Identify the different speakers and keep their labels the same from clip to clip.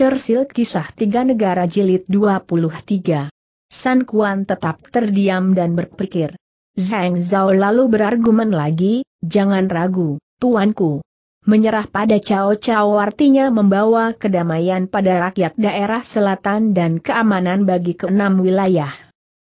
Speaker 1: Cersil Kisah Tiga Negara Jilid 23 San Kuan tetap terdiam dan berpikir. Zhang Zhao lalu berargumen lagi, jangan ragu, tuanku. Menyerah pada Cao Cao artinya membawa kedamaian pada rakyat daerah selatan dan keamanan bagi keenam wilayah.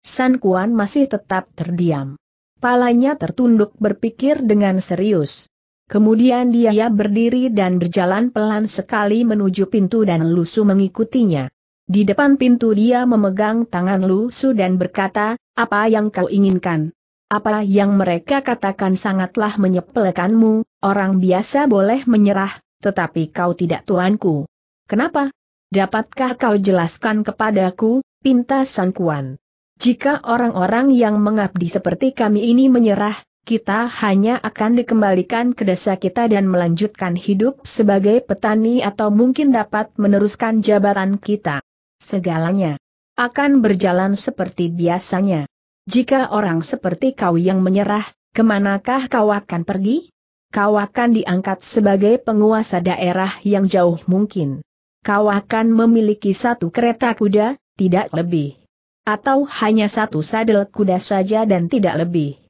Speaker 1: San Kuan masih tetap terdiam. Palanya tertunduk berpikir dengan serius. Kemudian dia berdiri dan berjalan pelan sekali menuju pintu dan Lusu mengikutinya. Di depan pintu dia memegang tangan Lusu dan berkata, apa yang kau inginkan? Apa yang mereka katakan sangatlah menyepelekanmu, orang biasa boleh menyerah, tetapi kau tidak tuanku. Kenapa? Dapatkah kau jelaskan kepadaku, pinta San Kuan? Jika orang-orang yang mengabdi seperti kami ini menyerah, kita hanya akan dikembalikan ke desa kita dan melanjutkan hidup sebagai petani atau mungkin dapat meneruskan jabatan kita. Segalanya akan berjalan seperti biasanya. Jika orang seperti kau yang menyerah, ke manakah kau akan pergi? Kau akan diangkat sebagai penguasa daerah yang jauh mungkin. Kau akan memiliki satu kereta kuda, tidak lebih. Atau hanya satu sadel kuda saja dan tidak lebih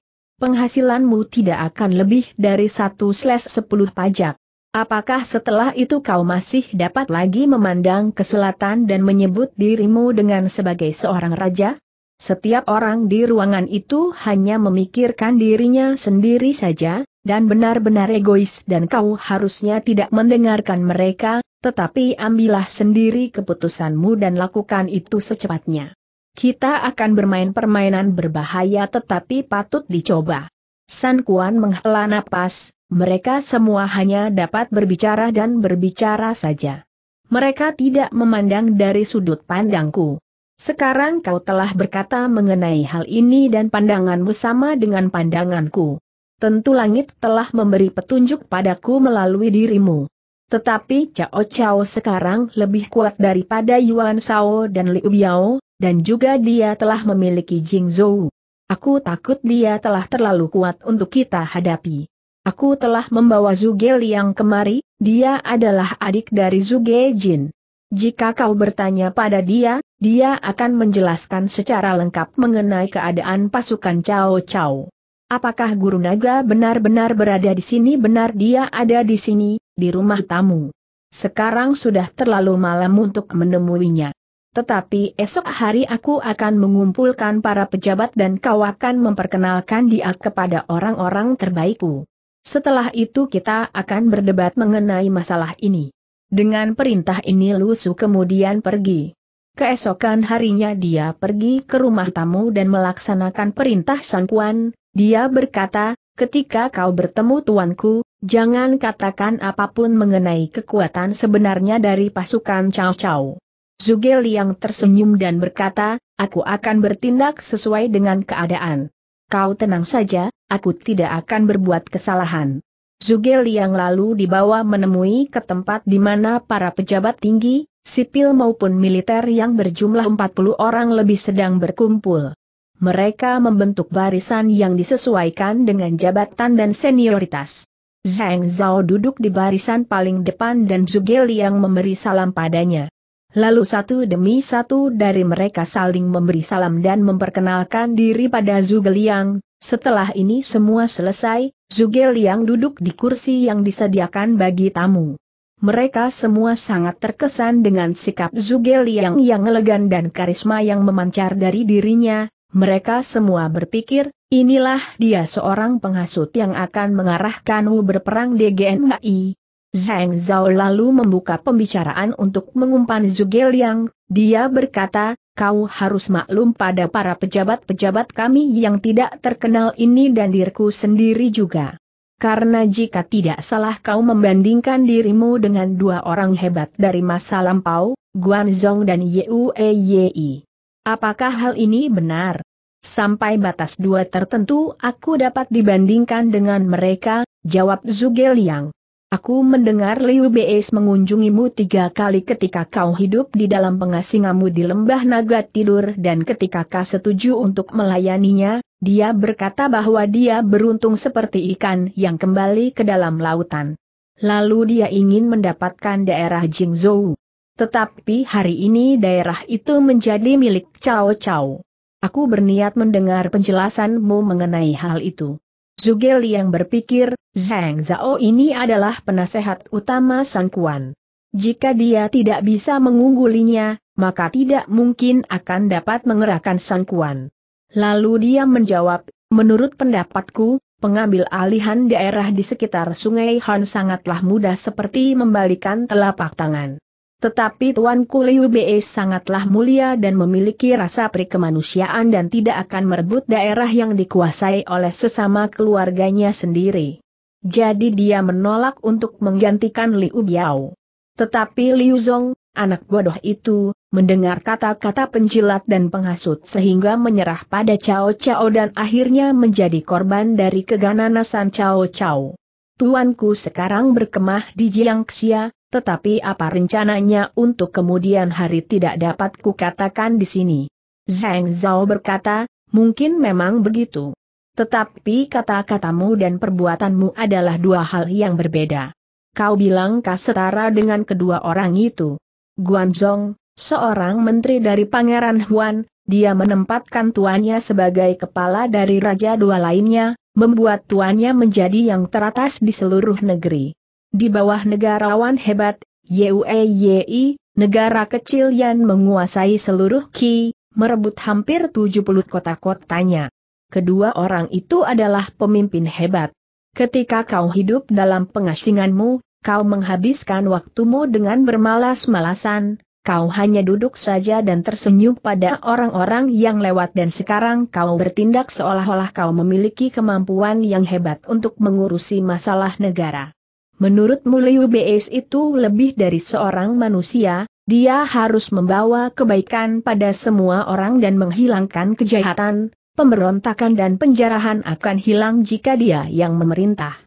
Speaker 1: penghasilanmu tidak akan lebih dari satu slash sepuluh pajak. Apakah setelah itu kau masih dapat lagi memandang ke selatan dan menyebut dirimu dengan sebagai seorang raja? Setiap orang di ruangan itu hanya memikirkan dirinya sendiri saja, dan benar-benar egois dan kau harusnya tidak mendengarkan mereka, tetapi ambillah sendiri keputusanmu dan lakukan itu secepatnya. Kita akan bermain permainan berbahaya tetapi patut dicoba. San Kuan menghela napas, mereka semua hanya dapat berbicara dan berbicara saja. Mereka tidak memandang dari sudut pandangku. Sekarang kau telah berkata mengenai hal ini dan pandanganmu sama dengan pandanganku. Tentu langit telah memberi petunjuk padaku melalui dirimu. Tetapi Cao Cao sekarang lebih kuat daripada Yuan Shao dan Liu Biao, dan juga dia telah memiliki Jing Zhou. Aku takut dia telah terlalu kuat untuk kita hadapi. Aku telah membawa Zhuge Liang kemari, dia adalah adik dari Zhuge Jin. Jika kau bertanya pada dia, dia akan menjelaskan secara lengkap mengenai keadaan pasukan Cao Cao. Apakah Guru Naga benar-benar berada di sini? Benar dia ada di sini, di rumah tamu. Sekarang sudah terlalu malam untuk menemuinya tetapi esok hari aku akan mengumpulkan para pejabat dan kau akan memperkenalkan dia kepada orang-orang terbaikku. Setelah itu kita akan berdebat mengenai masalah ini. Dengan perintah ini Lusu kemudian pergi. Keesokan harinya dia pergi ke rumah tamu dan melaksanakan perintah Sangkuan, dia berkata, ketika kau bertemu tuanku, jangan katakan apa pun mengenai kekuatan sebenarnya dari pasukan Cao Cao. Zhuge Liang tersenyum dan berkata, aku akan bertindak sesuai dengan keadaan. Kau tenang saja, aku tidak akan berbuat kesalahan. Zhuge Liang lalu dibawa menemui ke tempat di mana para pejabat tinggi, sipil maupun militer yang berjumlah 40 orang lebih sedang berkumpul. Mereka membentuk barisan yang disesuaikan dengan jabatan dan senioritas. Zhang Zhao duduk di barisan paling depan dan Zhuge Liang memberi salam padanya. Lalu satu demi satu dari mereka saling memberi salam dan memperkenalkan diri pada Zhuge Liang. Setelah ini semua selesai, Zhuge Liang duduk di kursi yang disediakan bagi tamu. Mereka semua sangat terkesan dengan sikap Zhuge Liang yang elegan dan karisma yang memancar dari dirinya. Mereka semua berpikir, inilah dia seorang penghasut yang akan mengarahkanmu berperang di GNHI. Zhang Zhao lalu membuka pembicaraan untuk mengumpan Zhuge Liang, dia berkata, kau harus maklum pada para pejabat-pejabat kami yang tidak terkenal ini dan diriku sendiri juga. Karena jika tidak salah kau membandingkan dirimu dengan dua orang hebat dari masa lampau, Guan Zhong dan Yue Yi. Apakah hal ini benar? Sampai batas dua tertentu aku dapat dibandingkan dengan mereka, jawab Zhuge Liang. Aku mendengar Liu Beis mengunjungimu tiga kali ketika kau hidup di dalam pengasingamu di lembah naga tidur dan ketika kau setuju untuk melayaninya, dia berkata bahwa dia beruntung seperti ikan yang kembali ke dalam lautan. Lalu dia ingin mendapatkan daerah Jingzhou. Tetapi hari ini daerah itu menjadi milik Cao Cao. Aku berniat mendengar penjelasanmu mengenai hal itu. Zugel yang berpikir, Zhang Zhao ini adalah penasehat utama Sang Kuan. Jika dia tidak bisa mengunggulinya, maka tidak mungkin akan dapat mengerahkan Sang Kuan. Lalu dia menjawab, menurut pendapatku, pengambil alihan daerah di sekitar Sungai Han sangatlah mudah seperti membalikan telapak tangan. Tetapi Tuanku Liu Be sangatlah mulia dan memiliki rasa perikemanusiaan dan tidak akan merebut daerah yang dikuasai oleh sesama keluarganya sendiri. Jadi dia menolak untuk menggantikan Liu Biao. Tetapi Liu Zong, anak bodoh itu, mendengar kata-kata penjilat dan penghasut sehingga menyerah pada Cao Cao dan akhirnya menjadi korban dari keganasan Cao Cao. Tuanku sekarang berkemah di Jiangxia, tetapi apa rencananya untuk kemudian hari tidak dapat kukatakan di sini. Zhang Zhao berkata, mungkin memang begitu. Tetapi kata-katamu dan perbuatanmu adalah dua hal yang berbeda. Kau bilang kau setara dengan kedua orang itu. Guanzong, seorang menteri dari Pangeran Huan, dia menempatkan tuannya sebagai kepala dari raja dua lainnya, membuat tuannya menjadi yang teratas di seluruh negeri. Di bawah negarawan hebat, YUEYI, negara kecil yang menguasai seluruh Ki, merebut hampir 70 kota-kotanya. Kedua orang itu adalah pemimpin hebat. Ketika kau hidup dalam pengasinganmu, kau menghabiskan waktumu dengan bermalas-malasan, kau hanya duduk saja dan tersenyum pada orang-orang yang lewat dan sekarang kau bertindak seolah-olah kau memiliki kemampuan yang hebat untuk mengurusi masalah negara. Menurut Liu BS itu lebih dari seorang manusia, dia harus membawa kebaikan pada semua orang dan menghilangkan kejahatan, pemberontakan dan penjarahan akan hilang jika dia yang memerintah.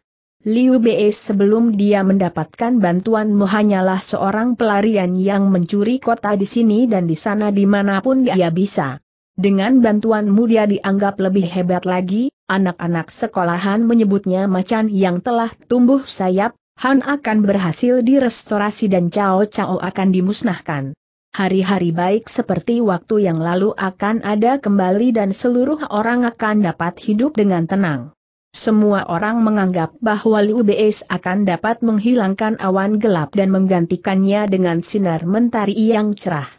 Speaker 1: Liu BS sebelum dia mendapatkan bantuanmu hanyalah seorang pelarian yang mencuri kota di sini dan di sana di mana pun dia bisa. Dengan bantuanmu dia dianggap lebih hebat lagi, anak-anak sekolahan menyebutnya macan yang telah tumbuh sayap, Han akan berhasil direstorasi dan Cao Cao akan dimusnahkan. Hari-hari baik seperti waktu yang lalu akan ada kembali dan seluruh orang akan dapat hidup dengan tenang. Semua orang menganggap bahwa Liu akan dapat menghilangkan awan gelap dan menggantikannya dengan sinar mentari yang cerah.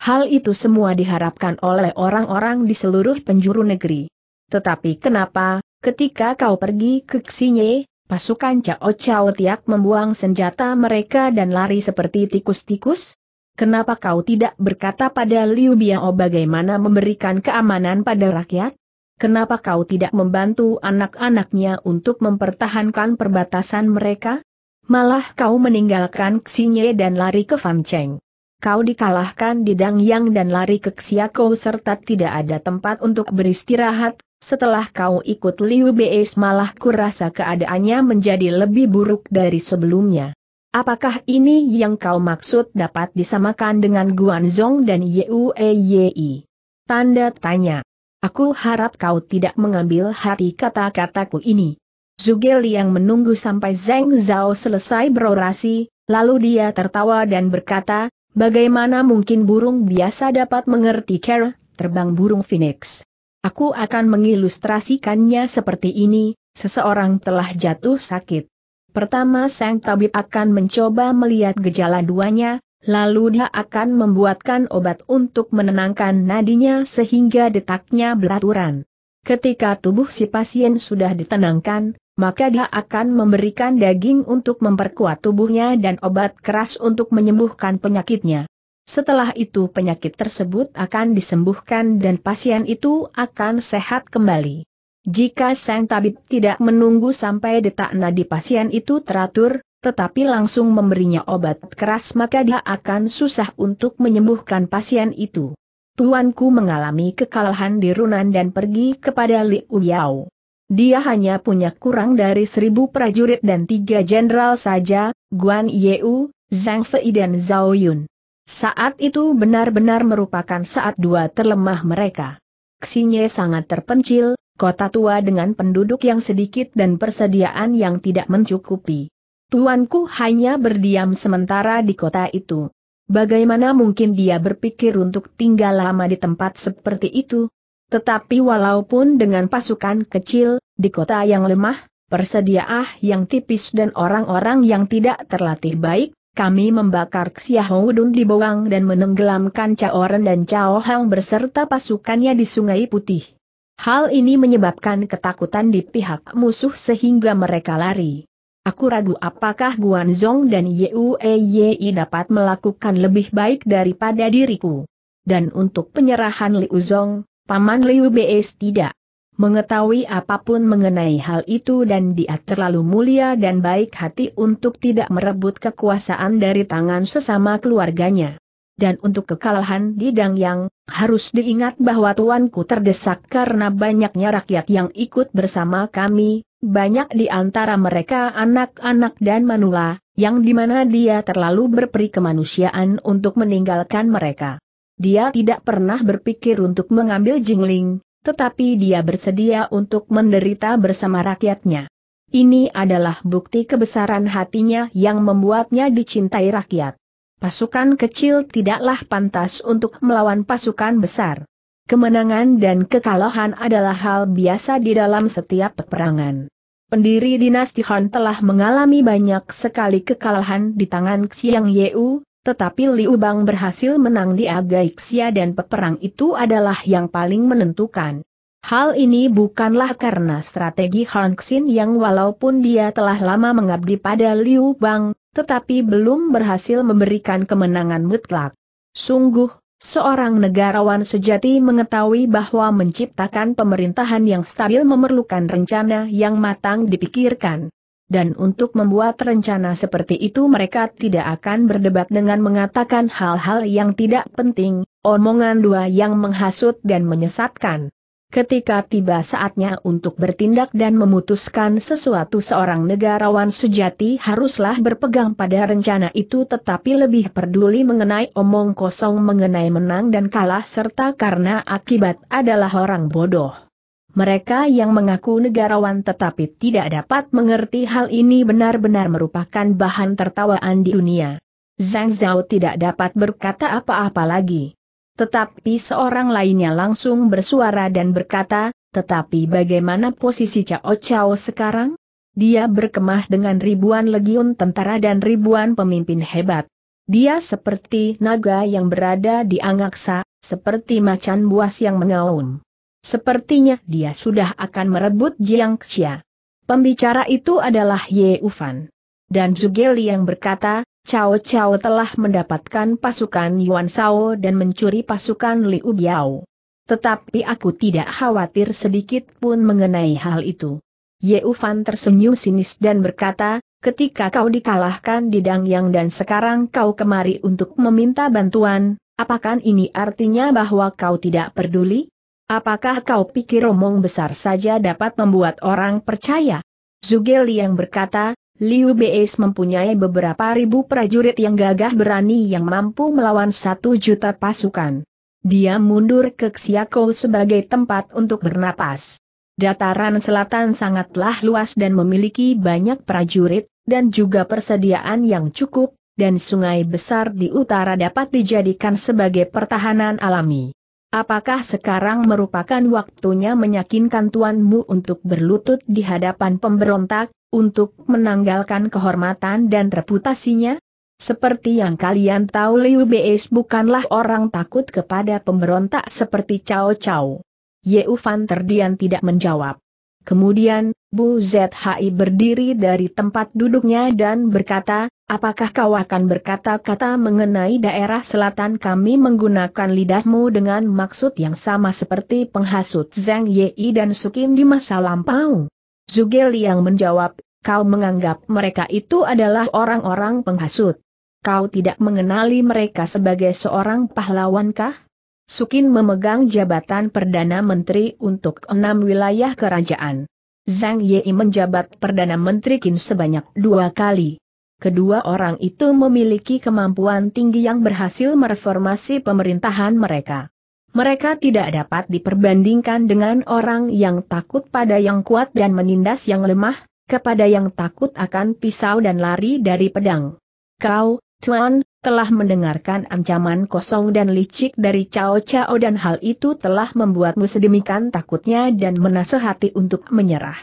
Speaker 1: Hal itu semua diharapkan oleh orang-orang di seluruh penjuru negeri. Tetapi kenapa, ketika kau pergi ke Xinye, Pasukan Cao Cao Tiak membuang senjata mereka dan lari seperti tikus-tikus? Kenapa kau tidak berkata pada Liu Biao bagaimana memberikan keamanan pada rakyat? Kenapa kau tidak membantu anak-anaknya untuk mempertahankan perbatasan mereka? Malah kau meninggalkan Xinye dan lari ke Fan Cheng. Kau dikalahkan di Dangyang dan lari ke Xiakou serta tidak ada tempat untuk beristirahat, setelah kau ikut Liu Beis malah kurasa keadaannya menjadi lebih buruk dari sebelumnya. Apakah ini yang kau maksud dapat disamakan dengan Guanzong dan Yei? Tanda tanya. Aku harap kau tidak mengambil hati kata-kataku ini. Zugel yang menunggu sampai Zheng Zhao selesai berorasi, lalu dia tertawa dan berkata, bagaimana mungkin burung biasa dapat mengerti care, terbang burung phoenix. Aku akan mengilustrasikannya seperti ini, seseorang telah jatuh sakit. Pertama sang tabib akan mencoba melihat gejala duanya, lalu dia akan membuatkan obat untuk menenangkan nadinya sehingga detaknya beraturan. Ketika tubuh si pasien sudah ditenangkan, maka dia akan memberikan daging untuk memperkuat tubuhnya dan obat keras untuk menyembuhkan penyakitnya. Setelah itu penyakit tersebut akan disembuhkan dan pasien itu akan sehat kembali. Jika sang tabib tidak menunggu sampai detak nadi pasien itu teratur, tetapi langsung memberinya obat keras maka dia akan susah untuk menyembuhkan pasien itu. Tuanku mengalami kekalahan di Runan dan pergi kepada Li Uyao. Dia hanya punya kurang dari seribu prajurit dan tiga jenderal saja, Guan Yeu, Zhang Fei dan Zhao Yun. Saat itu benar-benar merupakan saat dua terlemah mereka. Xinye sangat terpencil, kota tua dengan penduduk yang sedikit dan persediaan yang tidak mencukupi. Tuanku hanya berdiam sementara di kota itu. Bagaimana mungkin dia berpikir untuk tinggal lama di tempat seperti itu? Tetapi walaupun dengan pasukan kecil, di kota yang lemah, persediaan yang tipis dan orang-orang yang tidak terlatih baik, kami membakar Xiaohudun di Bawang dan menenggelamkan Chaoren dan Chao Hang beserta pasukannya di Sungai Putih. Hal ini menyebabkan ketakutan di pihak musuh sehingga mereka lari. Aku ragu apakah Guan Zong dan Yue Yi dapat melakukan lebih baik daripada diriku. Dan untuk penyerahan Liu Zong, Paman Liu Bs tidak mengetahui apa pun mengenai hal itu dan dia terlalu mulia dan baik hati untuk tidak merebut kekuasaan dari tangan sesama keluarganya. Dan untuk kekalahan di Dangyang, harus diingat bahwa tuanku terdesak karena banyaknya rakyat yang ikut bersama kami, banyak di antara mereka anak-anak dan manula, yang di mana dia terlalu berperi kemanusiaan untuk meninggalkan mereka. Dia tidak pernah berpikir untuk mengambil jingling, tetapi dia bersedia untuk menderita bersama rakyatnya. Ini adalah bukti kebesaran hatinya yang membuatnya dicintai rakyat. Pasukan kecil tidaklah pantas untuk melawan pasukan besar. Kemenangan dan kekalahan adalah hal biasa di dalam setiap peperangan. Pendiri dinasti Han telah mengalami banyak sekali kekalahan di tangan Xiang Yeu, tetapi Liu Bang berhasil menang di Agai Xia dan peperang itu adalah yang paling menentukan. Hal ini bukanlah karena strategi Han Xin yang walaupun dia telah lama mengabdi pada Liu Bang, tetapi belum berhasil memberikan kemenangan mutlak. Sungguh, Seorang negarawan sejati mengetahui bahwa menciptakan pemerintahan yang stabil memerlukan rencana yang matang dipikirkan. Dan untuk membuat rencana seperti itu mereka tidak akan berdebat dengan mengatakan hal-hal yang tidak penting, omongan dua yang menghasut dan menyesatkan. Ketika tiba saatnya untuk bertindak dan memutuskan sesuatu seorang negarawan sejati haruslah berpegang pada rencana itu tetapi lebih peduli mengenai omong kosong mengenai menang dan kalah serta karena akibat adalah orang bodoh. Mereka yang mengaku negarawan tetapi tidak dapat mengerti hal ini benar-benar merupakan bahan tertawaan di dunia. Zhang Zhao tidak dapat berkata apa-apa lagi. Tetapi seorang lainnya langsung bersuara dan berkata, tetapi bagaimana posisi Cao Cao sekarang? Dia berkemah dengan ribuan legiun tentara dan ribuan pemimpin hebat. Dia seperti naga yang berada di angaksa, seperti macan buas yang mengaum. Sepertinya dia sudah akan merebut Jiang Xia. Pembicara itu adalah Ye Ufan. Dan Zugeli yang berkata, Cao Cao telah mendapatkan pasukan Yuan Shao dan mencuri pasukan Liu Biao. Tetapi aku tidak khawatir sedikit pun mengenai hal itu. Ye Ufan tersenyum sinis dan berkata, ketika kau dikalahkan di Dangyang dan sekarang kau kemari untuk meminta bantuan, apakah ini artinya bahwa kau tidak peduli? Apakah kau pikir omong besar saja dapat membuat orang percaya? Zugeli yang berkata, Liu Bs mempunyai beberapa ribu prajurit yang gagah berani yang mampu melawan satu juta pasukan. Dia mundur ke Xiakou sebagai tempat untuk bernapas. Dataran selatan sangatlah luas dan memiliki banyak prajurit, dan juga persediaan yang cukup, dan sungai besar di utara dapat dijadikan sebagai pertahanan alami. Apakah sekarang merupakan waktunya menyakinkan tuanmu untuk berlutut di hadapan pemberontak, untuk menanggalkan kehormatan dan reputasinya? Seperti yang kalian tahu Liu Bs bukanlah orang takut kepada pemberontak seperti Cao Cao. Ye Ufan terdiam tidak menjawab. Kemudian, Bu ZHI berdiri dari tempat duduknya dan berkata, apakah kau akan berkata-kata mengenai daerah selatan kami menggunakan lidahmu dengan maksud yang sama seperti penghasut Zhang Yi dan Sukin di masa lampau? Zugeli yang menjawab, kau menganggap mereka itu adalah orang-orang penghasut. Kau tidak mengenali mereka sebagai seorang pahlawankah? Sukin memegang jabatan Perdana Menteri untuk enam wilayah kerajaan. Zhang Yi menjabat Perdana Menteri Qin sebanyak dua kali. Kedua orang itu memiliki kemampuan tinggi yang berhasil mereformasi pemerintahan mereka. Mereka tidak dapat diperbandingkan dengan orang yang takut pada yang kuat dan menindas yang lemah, kepada yang takut akan pisau dan lari dari pedang. Kau, Tuan, telah mendengarkan ancaman kosong dan licik dari Cao Cao dan hal itu telah membuatmu sedemikian takutnya dan menasehati untuk menyerah.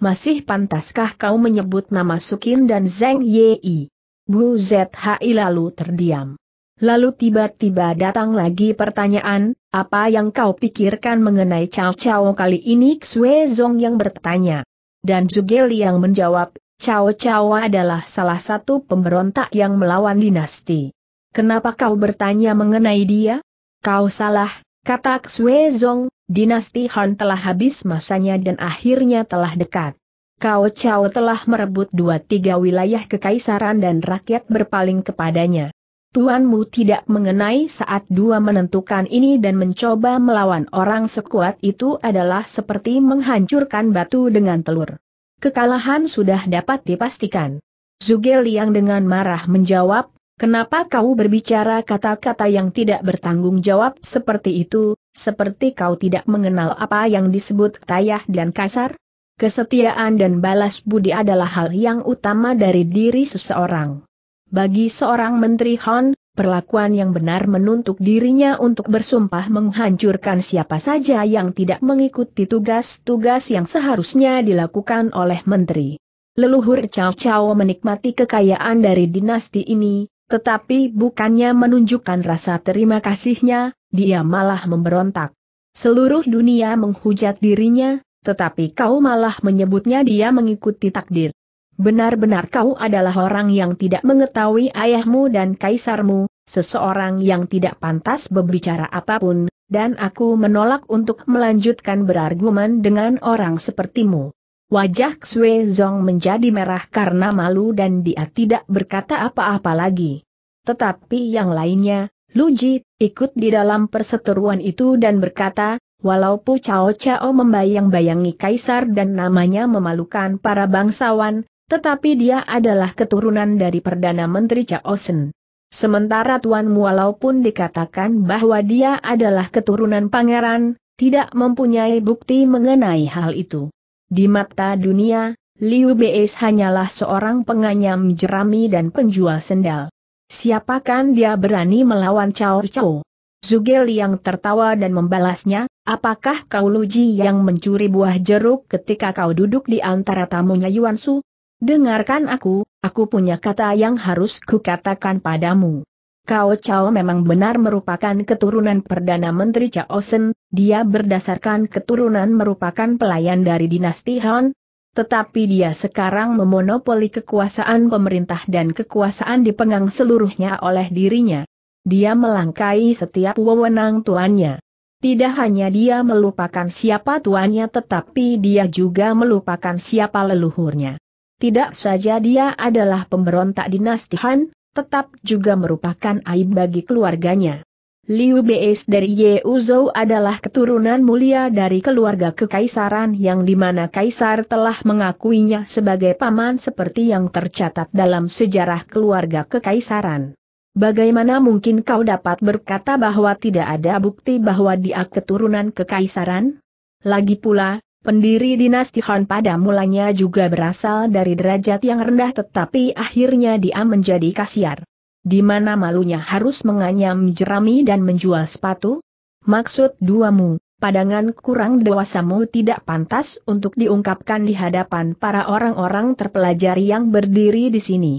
Speaker 1: Masih pantaskah kau menyebut nama Sukin dan Zheng Yi? Bu ZHI lalu terdiam. Lalu tiba-tiba datang lagi pertanyaan, apa yang kau pikirkan mengenai Cao Cao kali ini Xue Zong yang bertanya. Dan Zugeli yang menjawab, Cao Cao adalah salah satu pemberontak yang melawan dinasti. Kenapa kau bertanya mengenai dia? Kau salah, kata Xue Zong, dinasti Han telah habis masanya dan akhirnya telah dekat. Cao Cao telah merebut dua tiga wilayah kekaisaran dan rakyat berpaling kepadanya. Tuanmu tidak mengenai saat dua menentukan ini dan mencoba melawan orang sekuat itu adalah seperti menghancurkan batu dengan telur. Kekalahan sudah dapat dipastikan. Zugel yang dengan marah menjawab, kenapa kau berbicara kata-kata yang tidak bertanggung jawab seperti itu, seperti kau tidak mengenal apa yang disebut tayah dan kasar? Kesetiaan dan balas budi adalah hal yang utama dari diri seseorang. Bagi seorang Menteri Han, perlakuan yang benar menuntut dirinya untuk bersumpah menghancurkan siapa saja yang tidak mengikuti tugas-tugas yang seharusnya dilakukan oleh Menteri. Leluhur Cao Cao menikmati kekayaan dari dinasti ini, tetapi bukannya menunjukkan rasa terima kasihnya, dia malah memberontak. Seluruh dunia menghujat dirinya, tetapi kau malah menyebutnya dia mengikuti takdir. Benar-benar kau adalah orang yang tidak mengetahui ayahmu dan kaisarmu, seseorang yang tidak pantas berbicara apa pun, dan aku menolak untuk melanjutkan berargumen dengan orang sepertimu. Wajah Xue Zong menjadi merah karena malu dan dia tidak berkata apa-apa lagi. Tetapi yang lainnya, Lu Ji, ikut di dalam perseteruan itu dan berkata, walaupun Cao Cao membayang-bayangi kaisar dan namanya memalukan para bangsawan, tetapi dia adalah keturunan dari Perdana Menteri Chaosen. Sementara tuanmu walaupun dikatakan bahwa dia adalah keturunan pangeran, tidak mempunyai bukti mengenai hal itu. Di mata dunia, Liu Beis hanyalah seorang penganyam jerami dan penjual sendal. Siapakan dia berani melawan Cao Cao? Zugel yang tertawa dan membalasnya, apakah kau Luji yang mencuri buah jeruk ketika kau duduk di antara tamunya Yuan Su? Dengarkan aku, aku punya kata yang harus kukatakan padamu. Kau Chao memang benar merupakan keturunan Perdana Menteri Chao Sen, dia berdasarkan keturunan merupakan pelayan dari dinasti Han, tetapi dia sekarang memonopoli kekuasaan pemerintah dan kekuasaan dipegang seluruhnya oleh dirinya. Dia melangkai setiap wewenang tuannya. Tidak hanya dia melupakan siapa tuannya tetapi dia juga melupakan siapa leluhurnya. Tidak saja dia adalah pemberontak dinasti Han, tetap juga merupakan aib bagi keluarganya. Liu Beis dari Ye Uzhou adalah keturunan mulia dari keluarga kekaisaran yang di mana kaisar telah mengakuinya sebagai paman seperti yang tercatat dalam sejarah keluarga kekaisaran. Bagaimana mungkin kau dapat berkata bahwa tidak ada bukti bahwa dia keturunan kekaisaran? Lagi pula, Pendiri dinasti Han pada mulanya juga berasal dari derajat yang rendah tetapi akhirnya dia menjadi kasiar. Di mana malunya harus menganyam jerami dan menjual sepatu? Maksud duamu, padangan kurang dewasamu tidak pantas untuk diungkapkan di hadapan para orang-orang terpelajari yang berdiri di sini.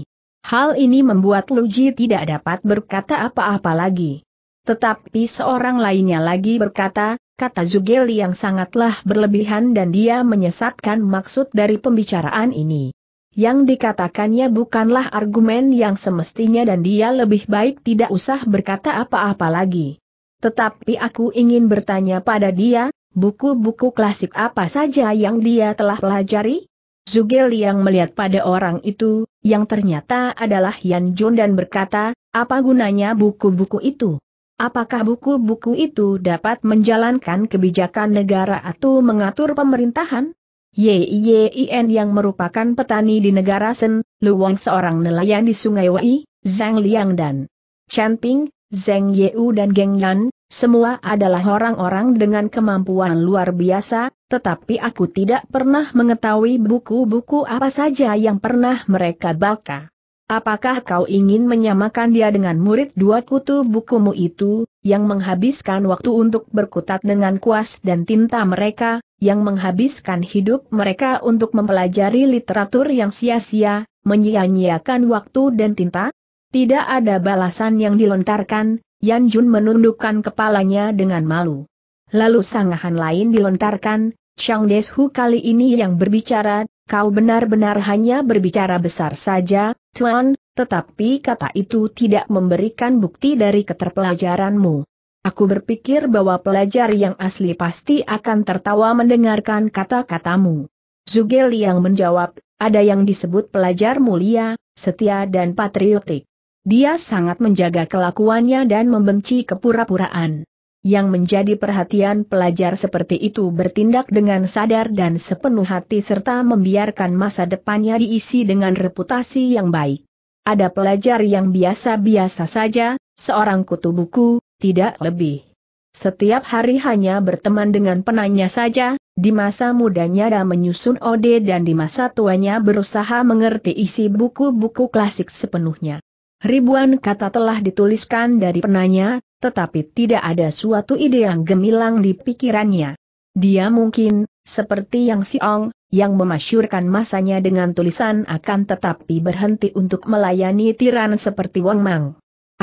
Speaker 1: Hal ini membuat Luji tidak dapat berkata apa-apa lagi. Tetapi seorang lainnya lagi berkata, kata Zugeli yang sangatlah berlebihan dan dia menyesatkan maksud dari pembicaraan ini. Yang dikatakannya bukanlah argumen yang semestinya dan dia lebih baik tidak usah berkata apa-apa lagi. Tetapi aku ingin bertanya pada dia, buku-buku klasik apa saja yang dia telah pelajari? Zugel yang melihat pada orang itu, yang ternyata adalah Yan Jun dan berkata, apa gunanya buku-buku itu? Apakah buku-buku itu dapat menjalankan kebijakan negara atau mengatur pemerintahan? Yin yang merupakan petani di negara Sen, Luwang seorang nelayan di sungai Wei, Zhang Liang dan Chen Ping, Zheng Yeu dan Geng Yan, semua adalah orang-orang dengan kemampuan luar biasa, tetapi aku tidak pernah mengetahui buku-buku apa saja yang pernah mereka baca. Apakah kau ingin menyamakan dia dengan murid dua kutu bukumu itu, yang menghabiskan waktu untuk berkutat dengan kuas dan tinta mereka, yang menghabiskan hidup mereka untuk mempelajari literatur yang sia-sia, menyia-nyiakan waktu dan tinta? Tidak ada balasan yang dilontarkan, Yan Jun menundukkan kepalanya dengan malu. Lalu sangahan lain dilontarkan, Chang Deshu kali ini yang berbicara, kau benar-benar hanya berbicara besar saja, Tuan, tetapi kata itu tidak memberikan bukti dari keterpelajaranmu. Aku berpikir bahwa pelajar yang asli pasti akan tertawa mendengarkan kata-katamu. Zugel yang menjawab, ada yang disebut pelajar mulia, setia dan patriotik. Dia sangat menjaga kelakuannya dan membenci kepura-puraan. Yang menjadi perhatian pelajar seperti itu bertindak dengan sadar dan sepenuh hati serta membiarkan masa depannya diisi dengan reputasi yang baik. Ada pelajar yang biasa-biasa saja, seorang kutu buku, tidak lebih. Setiap hari hanya berteman dengan penanya saja, di masa mudanya dan menyusun ode dan di masa tuanya berusaha mengerti isi buku-buku klasik sepenuhnya. Ribuan kata telah dituliskan dari penanya, tetapi tidak ada suatu ide yang gemilang di pikirannya. Dia mungkin, seperti yang Siong, yang memasyurkan masanya dengan tulisan akan tetapi berhenti untuk melayani tiran seperti Wang Mang.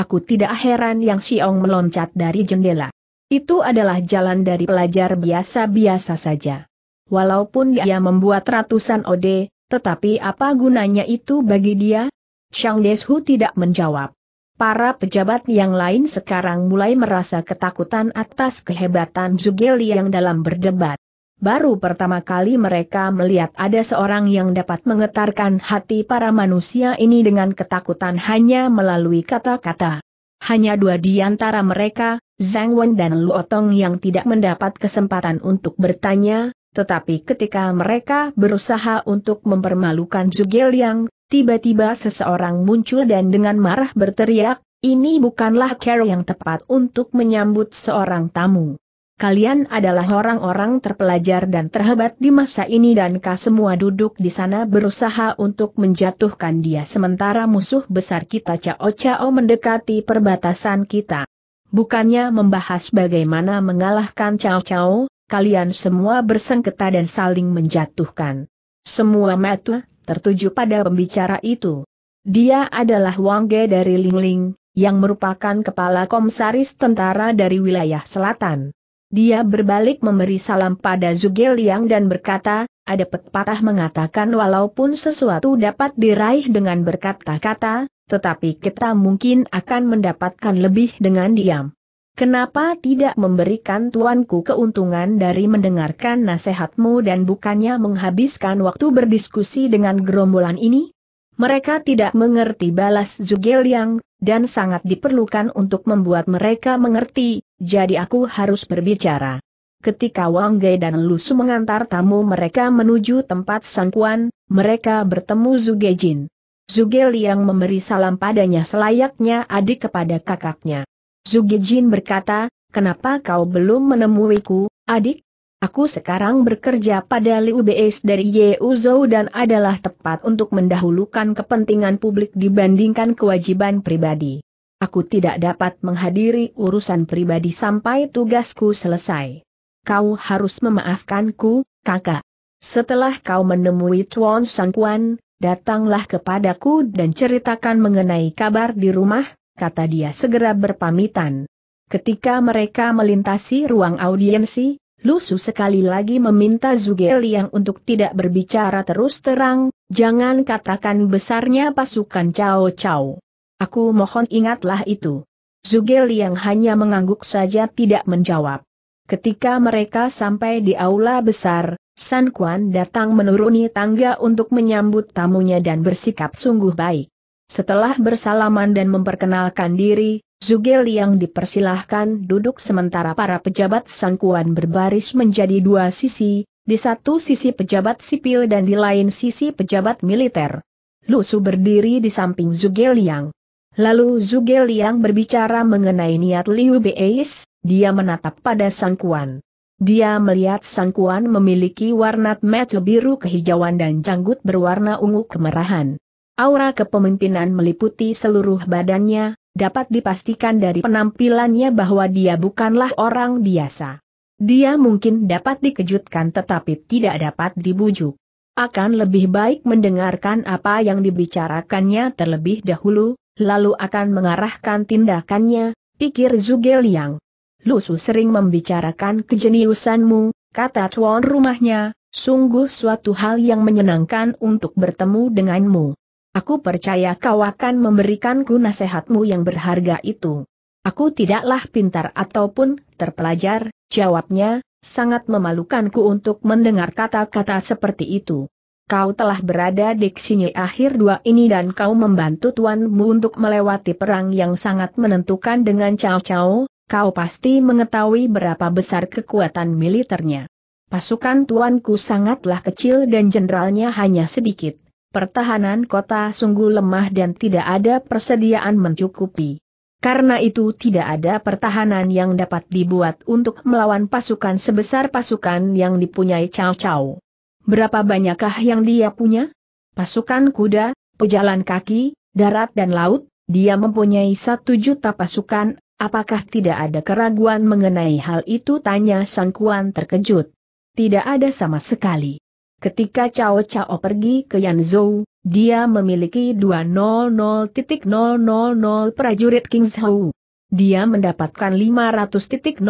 Speaker 1: Aku tidak heran yang Siong meloncat dari jendela. Itu adalah jalan dari pelajar biasa-biasa saja. Walaupun dia membuat ratusan ode, tetapi apa gunanya itu bagi dia? Chang Deshu tidak menjawab. Para pejabat yang lain sekarang mulai merasa ketakutan atas kehebatan Zugeli yang dalam berdebat. Baru pertama kali mereka melihat ada seorang yang dapat mengetarkan hati para manusia ini dengan ketakutan hanya melalui kata-kata. Hanya dua di antara mereka, Zhang Wen dan Lu Otong yang tidak mendapat kesempatan untuk bertanya, tetapi ketika mereka berusaha untuk mempermalukan Zugeliang, Tiba-tiba seseorang muncul dan dengan marah berteriak, ini bukanlah cara yang tepat untuk menyambut seorang tamu. Kalian adalah orang-orang terpelajar dan terhebat di masa ini dan kau semua duduk di sana berusaha untuk menjatuhkan dia sementara musuh besar kita Cao Cao mendekati perbatasan kita. Bukannya membahas bagaimana mengalahkan Cao Cao, kalian semua bersengketa dan saling menjatuhkan. Semua mata, tertuju pada pembicara itu. Dia adalah Wang Ge dari Lingling, yang merupakan kepala komisaris tentara dari wilayah selatan. Dia berbalik memberi salam pada Zhuge Liang dan berkata, ada pepatah mengatakan walaupun sesuatu dapat diraih dengan berkata-kata, tetapi kita mungkin akan mendapatkan lebih dengan diam. Kenapa tidak memberikan tuanku keuntungan dari mendengarkan nasihatmu dan bukannya menghabiskan waktu berdiskusi dengan gerombolan ini? Mereka tidak mengerti balas Zugeliang, dan sangat diperlukan untuk membuat mereka mengerti, jadi aku harus berbicara. Ketika Wang Gai dan Lusu mengantar tamu mereka menuju tempat sangkuan, mereka bertemu Zugejin. Zugeliang memberi salam padanya selayaknya adik kepada kakaknya. Zugijin berkata, kenapa kau belum menemuiku, adik? Aku sekarang bekerja pada Liu BS dari Yeuzhou dan adalah tepat untuk mendahulukan kepentingan publik dibandingkan kewajiban pribadi. Aku tidak dapat menghadiri urusan pribadi sampai tugasku selesai. Kau harus memaafkanku, kakak. Setelah kau menemui Tuan Sangkuan, datanglah kepadaku dan ceritakan mengenai kabar di rumah, kata dia segera berpamitan. Ketika mereka melintasi ruang audiensi, Lusu sekali lagi meminta Zugeliang untuk tidak berbicara terus terang, jangan katakan besarnya pasukan Cao Cao. Aku mohon ingatlah itu. Zugeliang hanya mengangguk saja tidak menjawab. Ketika mereka sampai di aula besar, San Quan datang menuruni tangga untuk menyambut tamunya dan bersikap sungguh baik. Setelah bersalaman dan memperkenalkan diri, Zugel yang dipersilahkan duduk sementara para pejabat sangkuan berbaris menjadi dua sisi, di satu sisi pejabat sipil dan di lain sisi pejabat militer. Lusu berdiri di samping Zugel Yang. Lalu Zugel Yang berbicara mengenai niat Liu Beis, dia menatap pada sangkuan. Dia melihat sangkuan memiliki warna mata biru kehijauan dan janggut berwarna ungu kemerahan. Aura kepemimpinan meliputi seluruh badannya, dapat dipastikan dari penampilannya bahwa dia bukanlah orang biasa. Dia mungkin dapat dikejutkan tetapi tidak dapat dibujuk. Akan lebih baik mendengarkan apa yang dibicarakannya terlebih dahulu, lalu akan mengarahkan tindakannya, pikir Zugel yang. Lusu sering membicarakan kejeniusanmu, kata tuan rumahnya, sungguh suatu hal yang menyenangkan untuk bertemu denganmu. Aku percaya kau akan memberikanku nasihatmu yang berharga itu. Aku tidaklah pintar ataupun terpelajar, jawabnya, sangat memalukanku untuk mendengar kata-kata seperti itu. Kau telah berada di sini akhir dua ini dan kau membantu tuanmu untuk melewati perang yang sangat menentukan dengan Cao Cao, kau pasti mengetahui berapa besar kekuatan militernya. Pasukan tuanku sangatlah kecil dan jenderalnya hanya sedikit pertahanan kota sungguh lemah dan tidak ada persediaan mencukupi. Karena itu tidak ada pertahanan yang dapat dibuat untuk melawan pasukan sebesar pasukan yang dipunyai Cao Cao. Berapa banyakkah yang dia punya? Pasukan kuda, pejalan kaki, darat dan laut, dia mempunyai satu juta pasukan, apakah tidak ada keraguan mengenai hal itu? Tanya Sang Kuan terkejut. Tidak ada sama sekali. Ketika Cao Cao pergi ke Yanzhou, dia memiliki 200.000 prajurit Zhou. Dia mendapatkan 500.000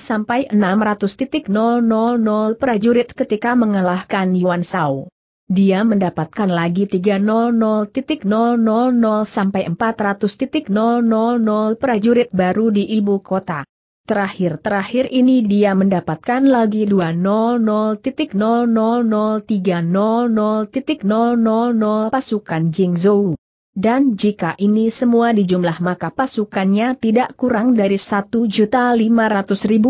Speaker 1: sampai 600.000 prajurit ketika mengalahkan Yuan Shao. Dia mendapatkan lagi 300.000 sampai 400.000 prajurit baru di ibu kota. Terakhir-terakhir ini dia mendapatkan lagi 200.000.300.000 pasukan Jingzhou. Dan jika ini semua dijumlah maka pasukannya tidak kurang dari 1.500.000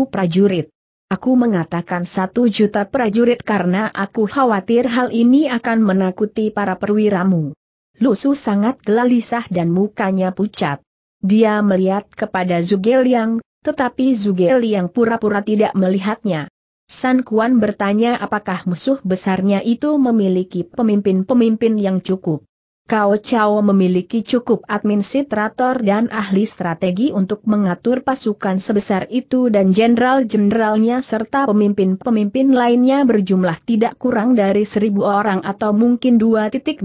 Speaker 1: prajurit. Aku mengatakan 1 juta prajurit karena aku khawatir hal ini akan menakuti para perwiramu. Lusu sangat gelisah dan mukanya pucat. Dia melihat kepada Zugeliang, tetapi Zugel yang pura-pura tidak melihatnya. San Kuan bertanya apakah musuh besarnya itu memiliki pemimpin-pemimpin yang cukup. Kao Chao memiliki cukup administrator dan ahli strategi untuk mengatur pasukan sebesar itu dan jenderal-jenderalnya serta pemimpin-pemimpin lainnya berjumlah tidak kurang dari seribu orang atau mungkin 2.000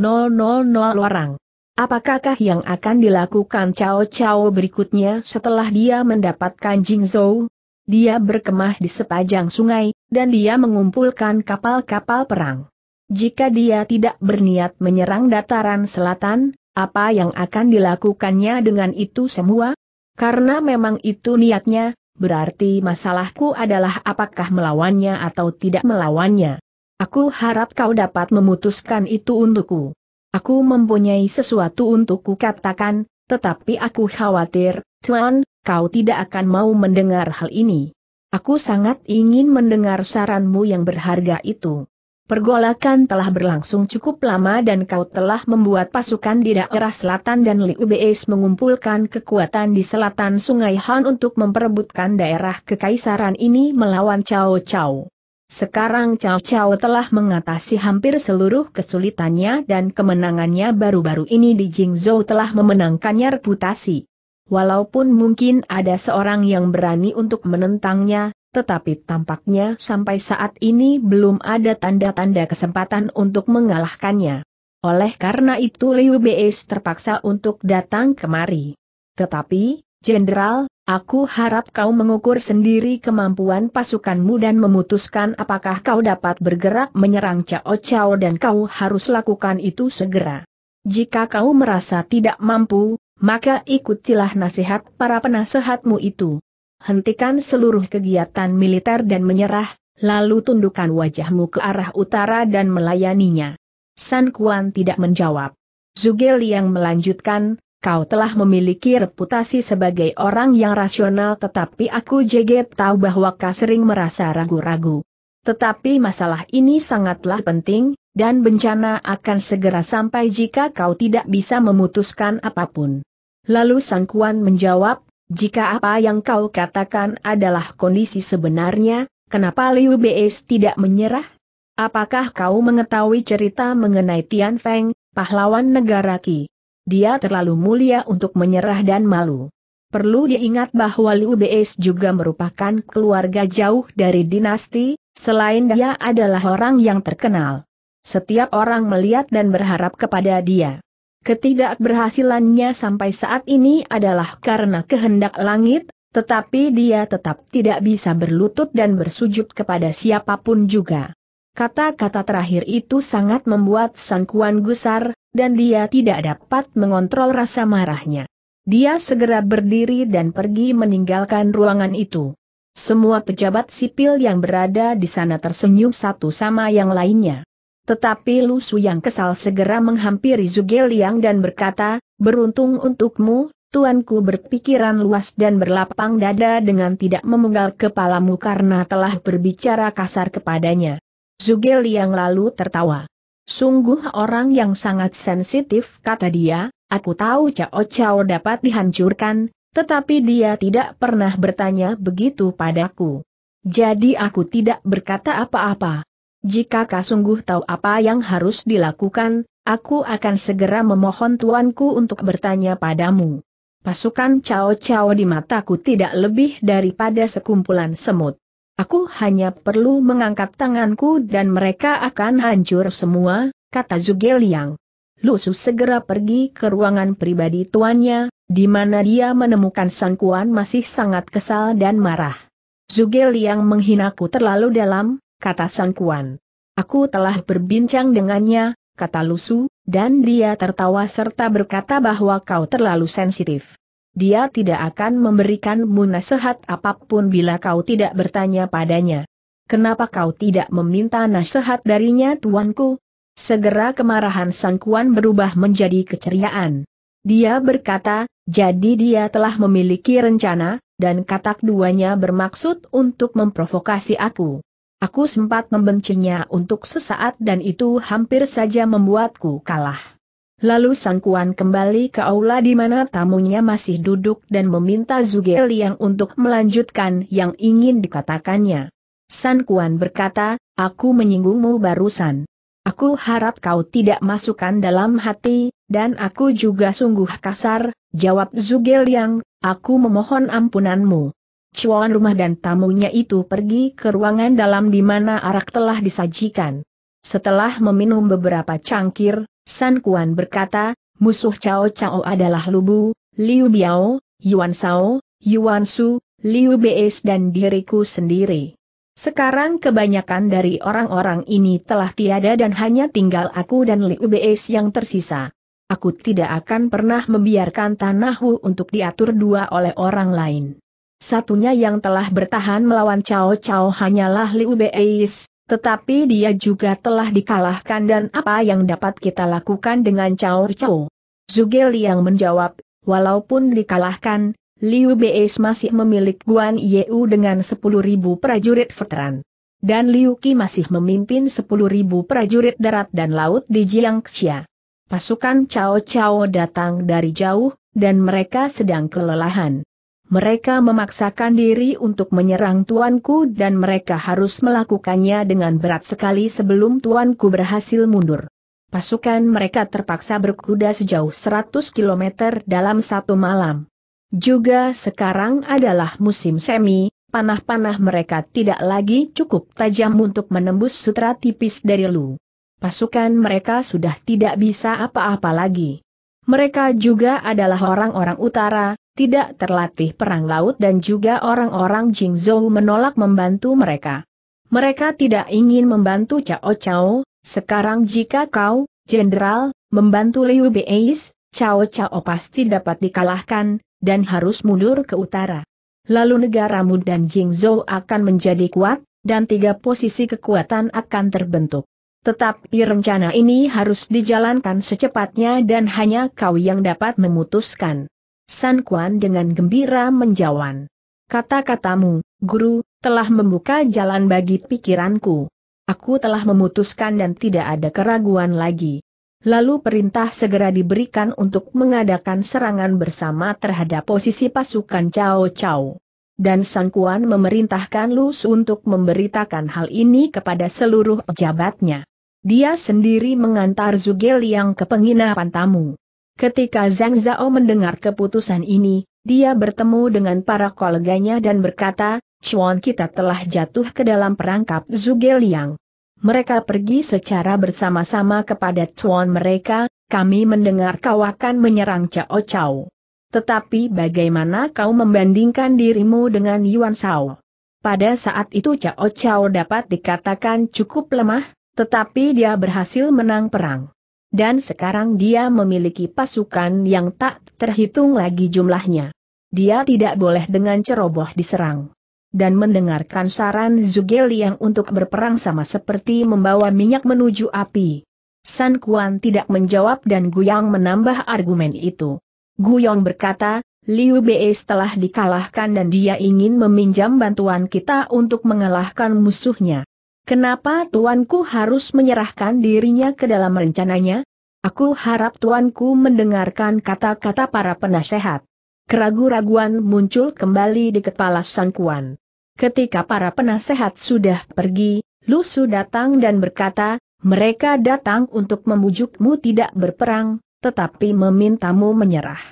Speaker 1: orang. Apakah yang akan dilakukan Cao Cao berikutnya setelah dia mendapatkan Jingzhou? Dia berkemah di sepanjang sungai, dan dia mengumpulkan kapal-kapal perang. Jika dia tidak berniat menyerang dataran selatan, apa yang akan dilakukannya dengan itu semua? Karena memang itu niatnya, berarti masalahku adalah apakah melawannya atau tidak melawannya. Aku harap kau dapat memutuskan itu untukku. Aku mempunyai sesuatu untuk kukatakan, tetapi aku khawatir, Tuan, kau tidak akan mau mendengar hal ini. Aku sangat ingin mendengar saranmu yang berharga itu. Pergolakan telah berlangsung cukup lama dan kau telah membuat pasukan di daerah selatan dan Liu Beis mengumpulkan kekuatan di selatan Sungai Han untuk memperebutkan daerah kekaisaran ini melawan Cao Cao. Sekarang Cao Cao telah mengatasi hampir seluruh kesulitannya dan kemenangannya baru-baru ini di Jingzhou telah memenangkannya reputasi. Walaupun mungkin ada seorang yang berani untuk menentangnya, tetapi tampaknya sampai saat ini belum ada tanda-tanda kesempatan untuk mengalahkannya. Oleh karena itu Liu Beis terpaksa untuk datang kemari. Tetapi, Jenderal, Aku harap kau mengukur sendiri kemampuan pasukanmu dan memutuskan apakah kau dapat bergerak menyerang Cao Cao dan kau harus lakukan itu segera. Jika kau merasa tidak mampu, maka ikutilah nasihat para penasehatmu itu. Hentikan seluruh kegiatan militer dan menyerah, lalu tundukkan wajahmu ke arah utara dan melayaninya. San Kuan tidak menjawab. Zugel yang melanjutkan, kau telah memiliki reputasi sebagai orang yang rasional tetapi aku jeget tahu bahwa kau sering merasa ragu-ragu. Tetapi masalah ini sangatlah penting, dan bencana akan segera sampai jika kau tidak bisa memutuskan apa pun. Lalu Sang Kuan menjawab, jika apa yang kau katakan adalah kondisi sebenarnya, kenapa Liu Beis tidak menyerah? Apakah kau mengetahui cerita mengenai Tian Feng, pahlawan negara Ki. Dia terlalu mulia untuk menyerah dan malu. Perlu diingat bahwa Liu Beis juga merupakan keluarga jauh dari dinasti, selain dia adalah orang yang terkenal. Setiap orang melihat dan berharap kepada dia. Ketidakberhasilannya sampai saat ini adalah karena kehendak langit, tetapi dia tetap tidak bisa berlutut dan bersujud kepada siapa pun juga. Kata-kata terakhir itu sangat membuat Sang Kuan gusar, dan dia tidak dapat mengontrol rasa marahnya. Dia segera berdiri dan pergi meninggalkan ruangan itu. Semua pejabat sipil yang berada di sana tersenyum satu sama yang lainnya. Tetapi Lu Su yang kesal segera menghampiri Zhuge Liang dan berkata, beruntung untukmu, tuanku berpikiran luas dan berlapang dada dengan tidak memenggal kepalamu karena telah berbicara kasar kepadanya. Zhuge Liang lalu tertawa. Sungguh orang yang sangat sensitif kata dia, Aku tahu Cao Cao dapat dihancurkan, tetapi dia tidak pernah bertanya begitu padaku. Jadi aku tidak berkata apa-apa. Jika kau sungguh tahu apa yang harus dilakukan, aku akan segera memohon tuanku untuk bertanya padamu. Pasukan Cao Cao di mataku tidak lebih daripada sekumpulan semut. Aku hanya perlu mengangkat tanganku dan mereka akan hancur semua, kata Zugeliang. Lusu segera pergi ke ruangan pribadi tuannya, di mana dia menemukan Sang Kuan masih sangat kesal dan marah. Zugel yang menghinaku terlalu dalam, kata Sang Kuan. Aku telah berbincang dengannya, kata Lusu, dan dia tertawa serta berkata bahwa kau terlalu sensitif. Dia tidak akan memberikanmu nasihat apa pun bila kau tidak bertanya padanya. Kenapa kau tidak meminta nasihat darinya tuanku? Segera kemarahan Sang Kuan berubah menjadi keceriaan. Dia berkata, jadi dia telah memiliki rencana, dan katak duanya bermaksud untuk memprovokasi aku. Aku sempat membencinya untuk sesaat dan itu hampir saja membuatku kalah. Lalu Sang Kuan kembali ke aula di mana tamunya masih duduk dan meminta Zugel yang untuk melanjutkan yang ingin dikatakannya. San Kuan berkata, aku menyinggungmu barusan. Aku harap kau tidak masukkan dalam hati, dan aku juga sungguh kasar, jawab Zugel yang, aku memohon ampunanmu. Cuan rumah dan tamunya itu pergi ke ruangan dalam di mana arak telah disajikan. Setelah meminum beberapa cangkir, San Kuan berkata, musuh Cao Cao adalah Lubu, Liu Biao, Yuan Sao, Yuan Su, Liu Bees dan diriku sendiri. Sekarang kebanyakan dari orang-orang ini telah tiada dan hanya tinggal aku dan Liu Beis yang tersisa. Aku tidak akan pernah membiarkan tanahku untuk diatur dua oleh orang lain. Satunya yang telah bertahan melawan Cao Cao hanyalah Liu Beis, tetapi dia juga telah dikalahkan dan apa yang dapat kita lakukan dengan Cao Cao? Zugel yang menjawab, walaupun dikalahkan, Liu Beis masih memiliki Guan Yeu dengan 10.000 prajurit veteran. Dan Liu Qi masih memimpin 10.000 prajurit darat dan laut di Jiangxia. Pasukan Cao Cao datang dari jauh, dan mereka sedang kelelahan. Mereka memaksakan diri untuk menyerang tuanku dan mereka harus melakukannya dengan berat sekali sebelum tuanku berhasil mundur. Pasukan mereka terpaksa berkuda sejauh 100 km dalam satu malam. Juga sekarang adalah musim semi, panah-panah mereka tidak lagi cukup tajam untuk menembus sutra tipis dari Lu. Pasukan mereka sudah tidak bisa apa-apa lagi. Mereka juga adalah orang-orang utara, tidak terlatih perang laut dan juga orang-orang Jingzhou menolak membantu mereka. Mereka tidak ingin membantu Cao Cao, sekarang jika kau, Jenderal, membantu Liu Beis, Cao Cao pasti dapat dikalahkan, dan harus mundur ke utara. Lalu negaramu dan Jingzhou akan menjadi kuat, dan tiga posisi kekuatan akan terbentuk. Tetapi rencana ini harus dijalankan secepatnya dan hanya kau yang dapat memutuskan. San Quan dengan gembira menjawab. Kata-katamu, guru, telah membuka jalan bagi pikiranku. Aku telah memutuskan dan tidak ada keraguan lagi. Lalu perintah segera diberikan untuk mengadakan serangan bersama terhadap posisi pasukan Cao Cao. Dan Sang Kuan memerintahkan Lu Su untuk memberitakan hal ini kepada seluruh pejabatnya. Dia sendiri mengantar Zhuge Liang ke penginapan tamu. Ketika Zhang Zhao mendengar keputusan ini, dia bertemu dengan para koleganya dan berkata, Chuan kita telah jatuh ke dalam perangkap Zhuge Liang. Mereka pergi secara bersama-sama kepada tuan mereka, kami mendengar kau akan menyerang Cao Cao. Tetapi bagaimana kau membandingkan dirimu dengan Yuan Shao? Pada saat itu Cao Cao dapat dikatakan cukup lemah, tetapi dia berhasil menang perang. Dan sekarang dia memiliki pasukan yang tak terhitung lagi jumlahnya. Dia tidak boleh dengan ceroboh diserang. Dan mendengarkan saran Zugeli yang untuk berperang sama seperti membawa minyak menuju api. San Kuan tidak menjawab dan Guyang menambah argumen itu. Guyong berkata, Liu Bei telah dikalahkan dan dia ingin meminjam bantuan kita untuk mengalahkan musuhnya. Kenapa tuanku harus menyerahkan dirinya ke dalam rencananya? Aku harap tuanku mendengarkan kata-kata para penasehat. Keragu-raguan muncul kembali di kepala San Kuan. Ketika para penasehat sudah pergi, Lu Su datang dan berkata, mereka datang untuk membujukmu tidak berperang, tetapi memintamu menyerah.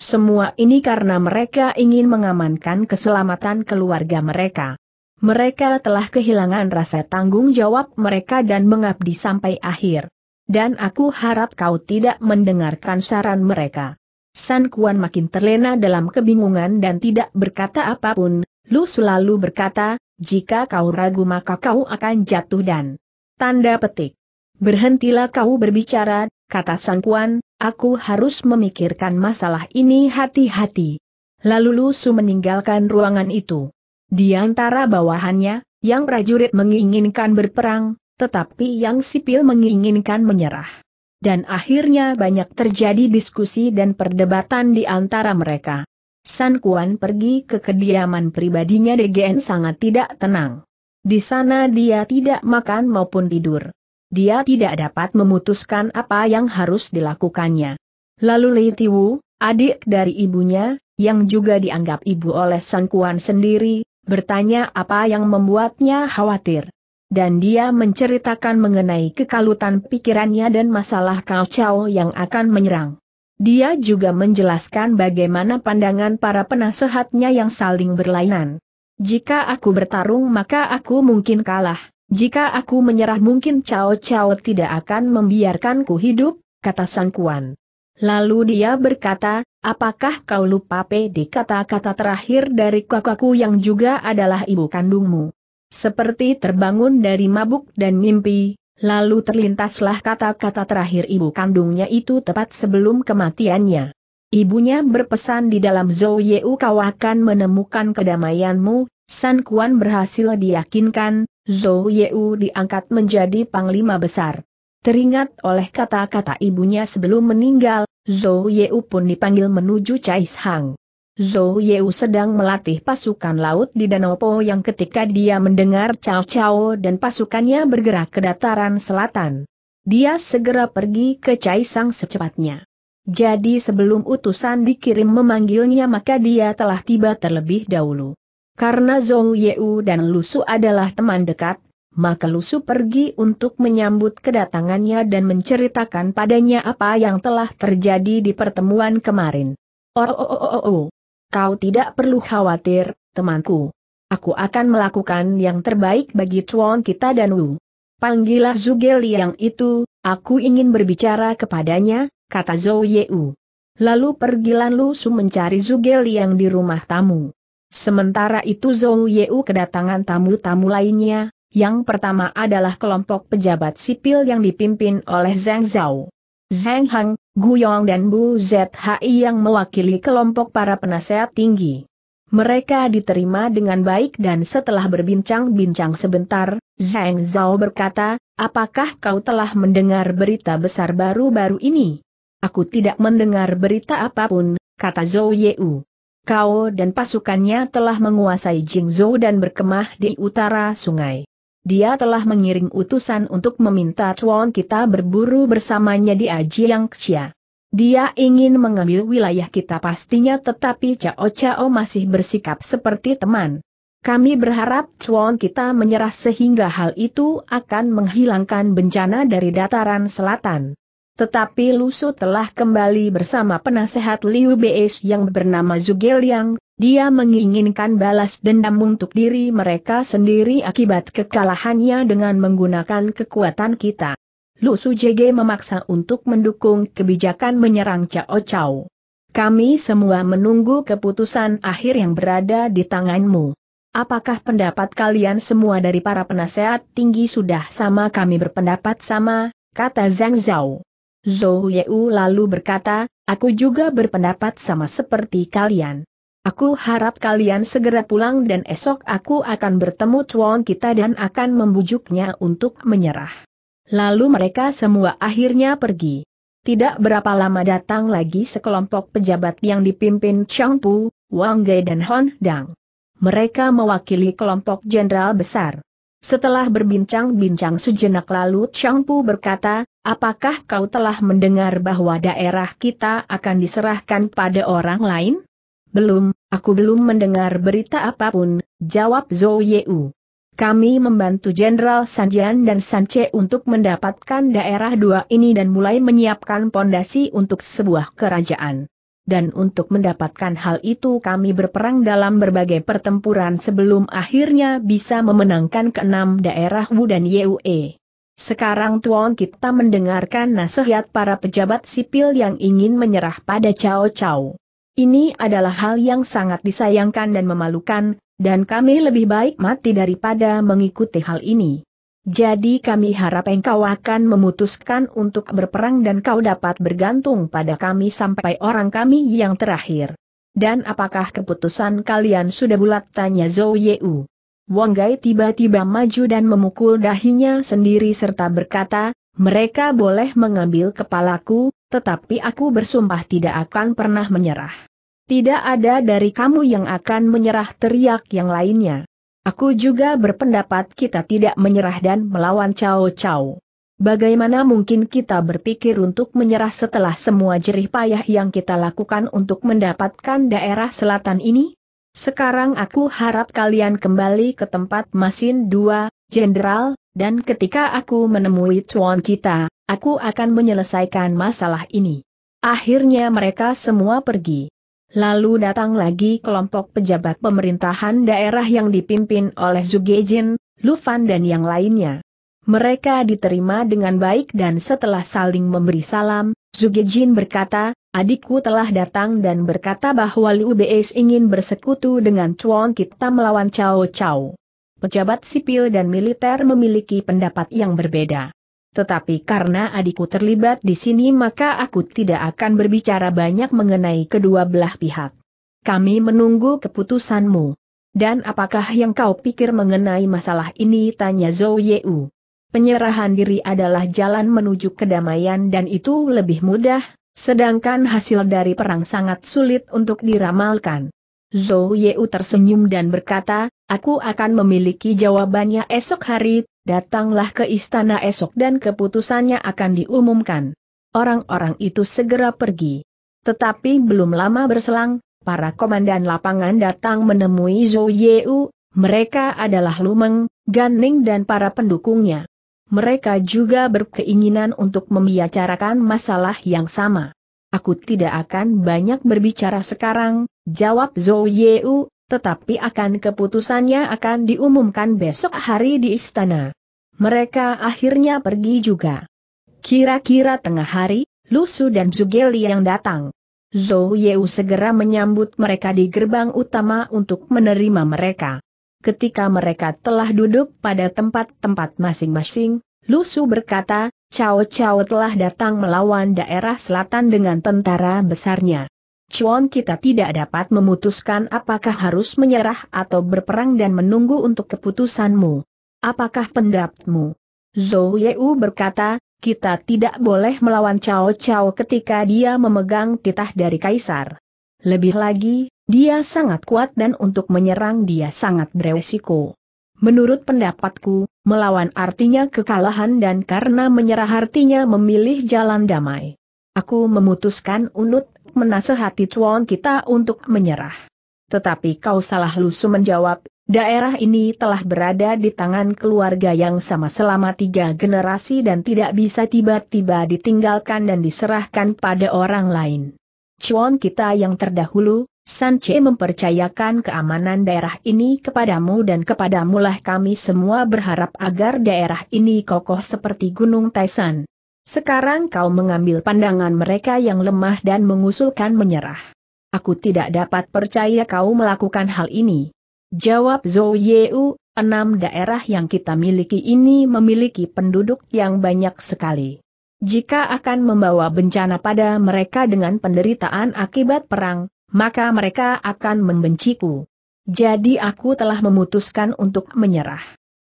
Speaker 1: Semua ini karena mereka ingin mengamankan keselamatan keluarga mereka. Mereka telah kehilangan rasa tanggung jawab mereka dan mengabdi sampai akhir. Dan aku harap kau tidak mendengarkan saran mereka. San Kuan makin terlena dalam kebingungan dan tidak berkata apa pun, Lu selalu berkata, jika kau ragu maka kau akan jatuh dan... Tanda petik. Berhentilah kau berbicara, kata San Kuan, aku harus memikirkan masalah ini hati-hati. Lalu Lu Su meninggalkan ruangan itu. Di antara bawahannya, yang prajurit menginginkan berperang, tetapi yang sipil menginginkan menyerah. Dan akhirnya banyak terjadi diskusi dan perdebatan di antara mereka. San Kuan pergi ke kediaman pribadinya DGN sangat tidak tenang. Di sana dia tidak makan maupun tidur. Dia tidak dapat memutuskan apa yang harus dilakukannya. Lalu Li Tiwu, adik dari ibunya, yang juga dianggap ibu oleh San Kuan sendiri, bertanya apa yang membuatnya khawatir. Dan dia menceritakan mengenai kekalutan pikirannya dan masalah kacau yang akan menyerang. Dia juga menjelaskan bagaimana pandangan para penasehatnya yang saling berlainan. Jika aku bertarung maka aku mungkin kalah, jika aku menyerah mungkin Cao Cao tidak akan membiarkanku hidup, kata Sang Kuan. Lalu dia berkata, apakah kau lupa PD kata-kata terakhir dari kakakku yang juga adalah ibu kandungmu? Seperti terbangun dari mabuk dan mimpi, lalu terlintaslah kata-kata terakhir ibu kandungnya itu tepat sebelum kematiannya. Ibunya berpesan di dalam Zhou Yeu kau akan menemukan kedamaianmu, San Kuan berhasil diyakinkan, Zhou Yeu diangkat menjadi panglima besar. Teringat oleh kata-kata ibunya sebelum meninggal, Zhou Yeu pun dipanggil menuju Chais Hang. Zhou Yeu sedang melatih pasukan laut di Danau Po yang ketika dia mendengar Cao Cao dan pasukannya bergerak ke dataran selatan. Dia segera pergi ke Caisang secepatnya. Jadi sebelum utusan dikirim memanggilnya maka dia telah tiba terlebih dahulu. Karena Zhou Yeu dan Lusu adalah teman dekat, maka Lusu pergi untuk menyambut kedatangannya dan menceritakan padanya apa yang telah terjadi di pertemuan kemarin. Oh, oh, oh, oh, oh. Kau tidak perlu khawatir, temanku. Aku akan melakukan yang terbaik bagi Chuan kita dan Wu. Panggillah Zhuge yang itu, aku ingin berbicara kepadanya, kata Zhou Yeu. Lalu pergilah Lusu mencari Zhuge yang di rumah tamu. Sementara itu Zhou Yeu kedatangan tamu-tamu lainnya, yang pertama adalah kelompok pejabat sipil yang dipimpin oleh Zhang Zhao. Zhang Hang, Guyong dan Bu ZHI yang mewakili kelompok para penasehat tinggi. Mereka diterima dengan baik dan setelah berbincang-bincang sebentar, Zhang Zhao berkata, apakah kau telah mendengar berita besar baru-baru ini? Aku tidak mendengar berita apa pun, kata Zhou Yeu. Kau dan pasukannya telah menguasai Jingzhou dan berkemah di utara sungai dia telah mengiring utusan untuk meminta Chuan kita berburu bersamanya di Ajiang Xia. Dia ingin mengambil wilayah kita pastinya tetapi Cao Cao masih bersikap seperti teman. Kami berharap Chuan kita menyerah sehingga hal itu akan menghilangkan bencana dari dataran selatan. Tetapi Lusu telah kembali bersama penasehat Liu Beis yang bernama Zugeliang, dia menginginkan balas dendam untuk diri mereka sendiri akibat kekalahannya dengan menggunakan kekuatan kita. Lusu JG memaksa untuk mendukung kebijakan menyerang Cao Cao. Kami semua menunggu keputusan akhir yang berada di tanganmu. Apakah pendapat kalian semua dari para penasehat tinggi sudah sama kami berpendapat sama, kata Zhang Zhao. Zhou Yeu lalu berkata, aku juga berpendapat sama seperti kalian. Aku harap kalian segera pulang dan esok aku akan bertemu Chuan kita dan akan membujuknya untuk menyerah. Lalu mereka semua akhirnya pergi. Tidak berapa lama datang lagi sekelompok pejabat yang dipimpin Chang Pu, Wang Gai dan Hon Dang. Mereka mewakili kelompok jenderal besar. Setelah berbincang-bincang sejenak lalu Chang Pu berkata, apakah kau telah mendengar bahwa daerah kita akan diserahkan pada orang lain? Belum, aku belum mendengar berita apa pun, jawab Zhou Yeu. Kami membantu Jenderal Sanjian dan Sanche untuk mendapatkan daerah dua ini dan mulai menyiapkan pondasi untuk sebuah kerajaan dan untuk mendapatkan hal itu kami berperang dalam berbagai pertempuran sebelum akhirnya bisa memenangkan keenam daerah Wu dan Yue. Sekarang Tuan kita mendengarkan nasihat para pejabat sipil yang ingin menyerah pada Cao Cao. Ini adalah hal yang sangat disayangkan dan memalukan, dan kami lebih baik mati daripada mengikuti hal ini. Jadi kami harap engkau akan memutuskan untuk berperang dan kau dapat bergantung pada kami sampai orang kami yang terakhir. Dan apakah keputusan kalian sudah bulat tanya Zhou Yeu? Wang Gai tiba-tiba maju dan memukul dahinya sendiri serta berkata, mereka boleh mengambil kepalaku, tetapi aku bersumpah tidak akan pernah menyerah. Tidak ada dari kamu yang akan menyerah teriak yang lainnya. Aku juga berpendapat kita tidak menyerah dan melawan Cao Cao. Bagaimana mungkin kita berpikir untuk menyerah setelah semua jerih payah yang kita lakukan untuk mendapatkan daerah selatan ini? Sekarang aku harap kalian kembali ke tempat Masin dua, Jenderal, dan ketika aku menemui tuan kita, aku akan menyelesaikan masalah ini. Akhirnya mereka semua pergi. Lalu datang lagi kelompok pejabat pemerintahan daerah yang dipimpin oleh Zugejin, Lufan dan yang lainnya. Mereka diterima dengan baik dan setelah saling memberi salam, Zugejin berkata, adikku telah datang dan berkata bahwa Liu Beis ingin bersekutu dengan Chuan kita melawan Cao Cao. Pejabat sipil dan militer memiliki pendapat yang berbeda. Tetapi karena adikku terlibat di sini maka aku tidak akan berbicara banyak mengenai kedua belah pihak. Kami menunggu keputusanmu. Dan apakah yang kau pikir mengenai masalah ini tanya Zhou Yeu. Penyerahan diri adalah jalan menuju kedamaian dan itu lebih mudah, sedangkan hasil dari perang sangat sulit untuk diramalkan. Zhou Yeu tersenyum dan berkata, aku akan memiliki jawabannya esok hari, datanglah ke istana esok dan keputusannya akan diumumkan. Orang-orang itu segera pergi. Tetapi belum lama berselang, para komandan lapangan datang menemui Zhou Yeu, mereka adalah Lumeng, Ganning dan para pendukungnya. Mereka juga berkeinginan untuk membicarakan masalah yang sama. Aku tidak akan banyak berbicara sekarang, jawab Zhou Yeu, tetapi akan keputusannya akan diumumkan besok hari di istana. Mereka akhirnya pergi juga. Kira-kira tengah hari, Lusu dan Zugeli yang datang. Zhou Yeu segera menyambut mereka di gerbang utama untuk menerima mereka. Ketika mereka telah duduk pada tempat-tempat masing-masing, Lusu berkata, Cao Cao telah datang melawan daerah selatan dengan tentara besarnya. Chuan kita tidak dapat memutuskan apakah harus menyerah atau berperang dan menunggu untuk keputusanmu. Apakah pendapatmu? Zhou Yeu berkata, kita tidak boleh melawan Cao Cao ketika dia memegang titah dari Kaisar. Lebih lagi, dia sangat kuat dan untuk menyerang dia sangat beresiko. Menurut pendapatku, melawan artinya kekalahan dan karena menyerah artinya memilih jalan damai. Aku memutuskan unut menasehati tuan kita untuk menyerah. Tetapi kau salah lusu menjawab, Daerah ini telah berada di tangan keluarga yang sama selama tiga generasi dan tidak bisa tiba-tiba ditinggalkan dan diserahkan pada orang lain. Cuan kita yang terdahulu, Sanche mempercayakan keamanan daerah ini kepadamu dan kepadamulah kami semua berharap agar daerah ini kokoh seperti Gunung Taisan. Sekarang kau mengambil pandangan mereka yang lemah dan mengusulkan menyerah. Aku tidak dapat percaya kau melakukan hal ini. Jawab Zhou Yeu, enam daerah yang kita miliki ini memiliki penduduk yang banyak sekali. Jika akan membawa bencana pada mereka dengan penderitaan akibat perang, maka mereka akan membenciku. Jadi aku telah memutuskan untuk menyerah.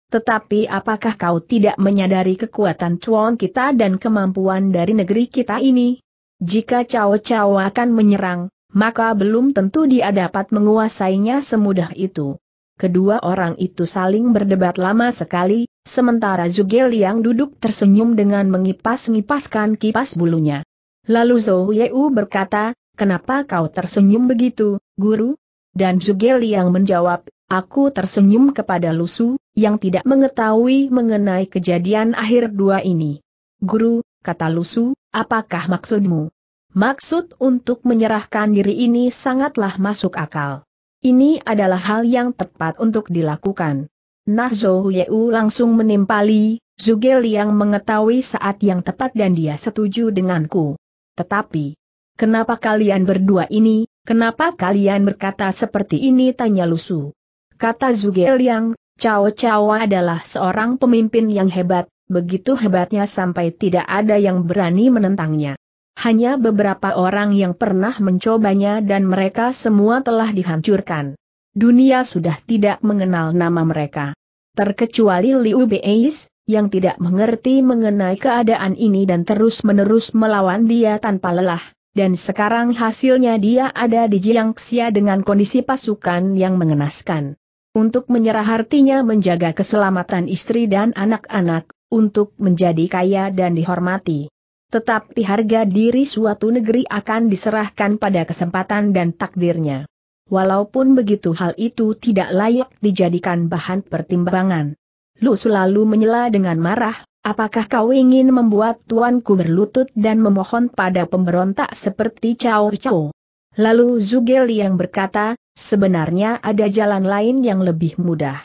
Speaker 1: Tetapi apakah kau tidak menyadari kekuatan cuan kita dan kemampuan dari negeri kita ini? Jika Cao-Cao akan menyerang, maka belum tentu dia dapat menguasainya semudah itu. Kedua orang itu saling berdebat lama sekali, sementara Zugel yang duduk tersenyum dengan mengipas-ngipaskan kipas bulunya. Lalu Zhou Yeu berkata, kenapa kau tersenyum begitu, guru? Dan Zugel yang menjawab, aku tersenyum kepada Lusu, yang tidak mengetahui mengenai kejadian akhir dua ini. Guru, kata Lusu, apakah maksudmu? Maksud untuk menyerahkan diri ini sangatlah masuk akal. Ini adalah hal yang tepat untuk dilakukan. Nah Zhou Yeu langsung menimpali, Zugel yang mengetahui saat yang tepat dan dia setuju denganku. Tetapi, kenapa kalian berdua ini, kenapa kalian berkata seperti ini tanya Lusu. Kata Zugel yang, Cao Cao adalah seorang pemimpin yang hebat, begitu hebatnya sampai tidak ada yang berani menentangnya. Hanya beberapa orang yang pernah mencobanya dan mereka semua telah dihancurkan. Dunia sudah tidak mengenal nama mereka. Terkecuali Liu Beis, yang tidak mengerti mengenai keadaan ini dan terus-menerus melawan dia tanpa lelah. Dan sekarang hasilnya dia ada di Jiangxia dengan kondisi pasukan yang mengenaskan. Untuk menyerah artinya menjaga keselamatan istri dan anak-anak, untuk menjadi kaya dan dihormati tetapi harga diri suatu negeri akan diserahkan pada kesempatan dan takdirnya. Walaupun begitu hal itu tidak layak dijadikan bahan pertimbangan. Lu selalu menyela dengan marah, apakah kau ingin membuat tuanku berlutut dan memohon pada pemberontak seperti Cao Cao? Lalu Zugel yang berkata, sebenarnya ada jalan lain yang lebih mudah.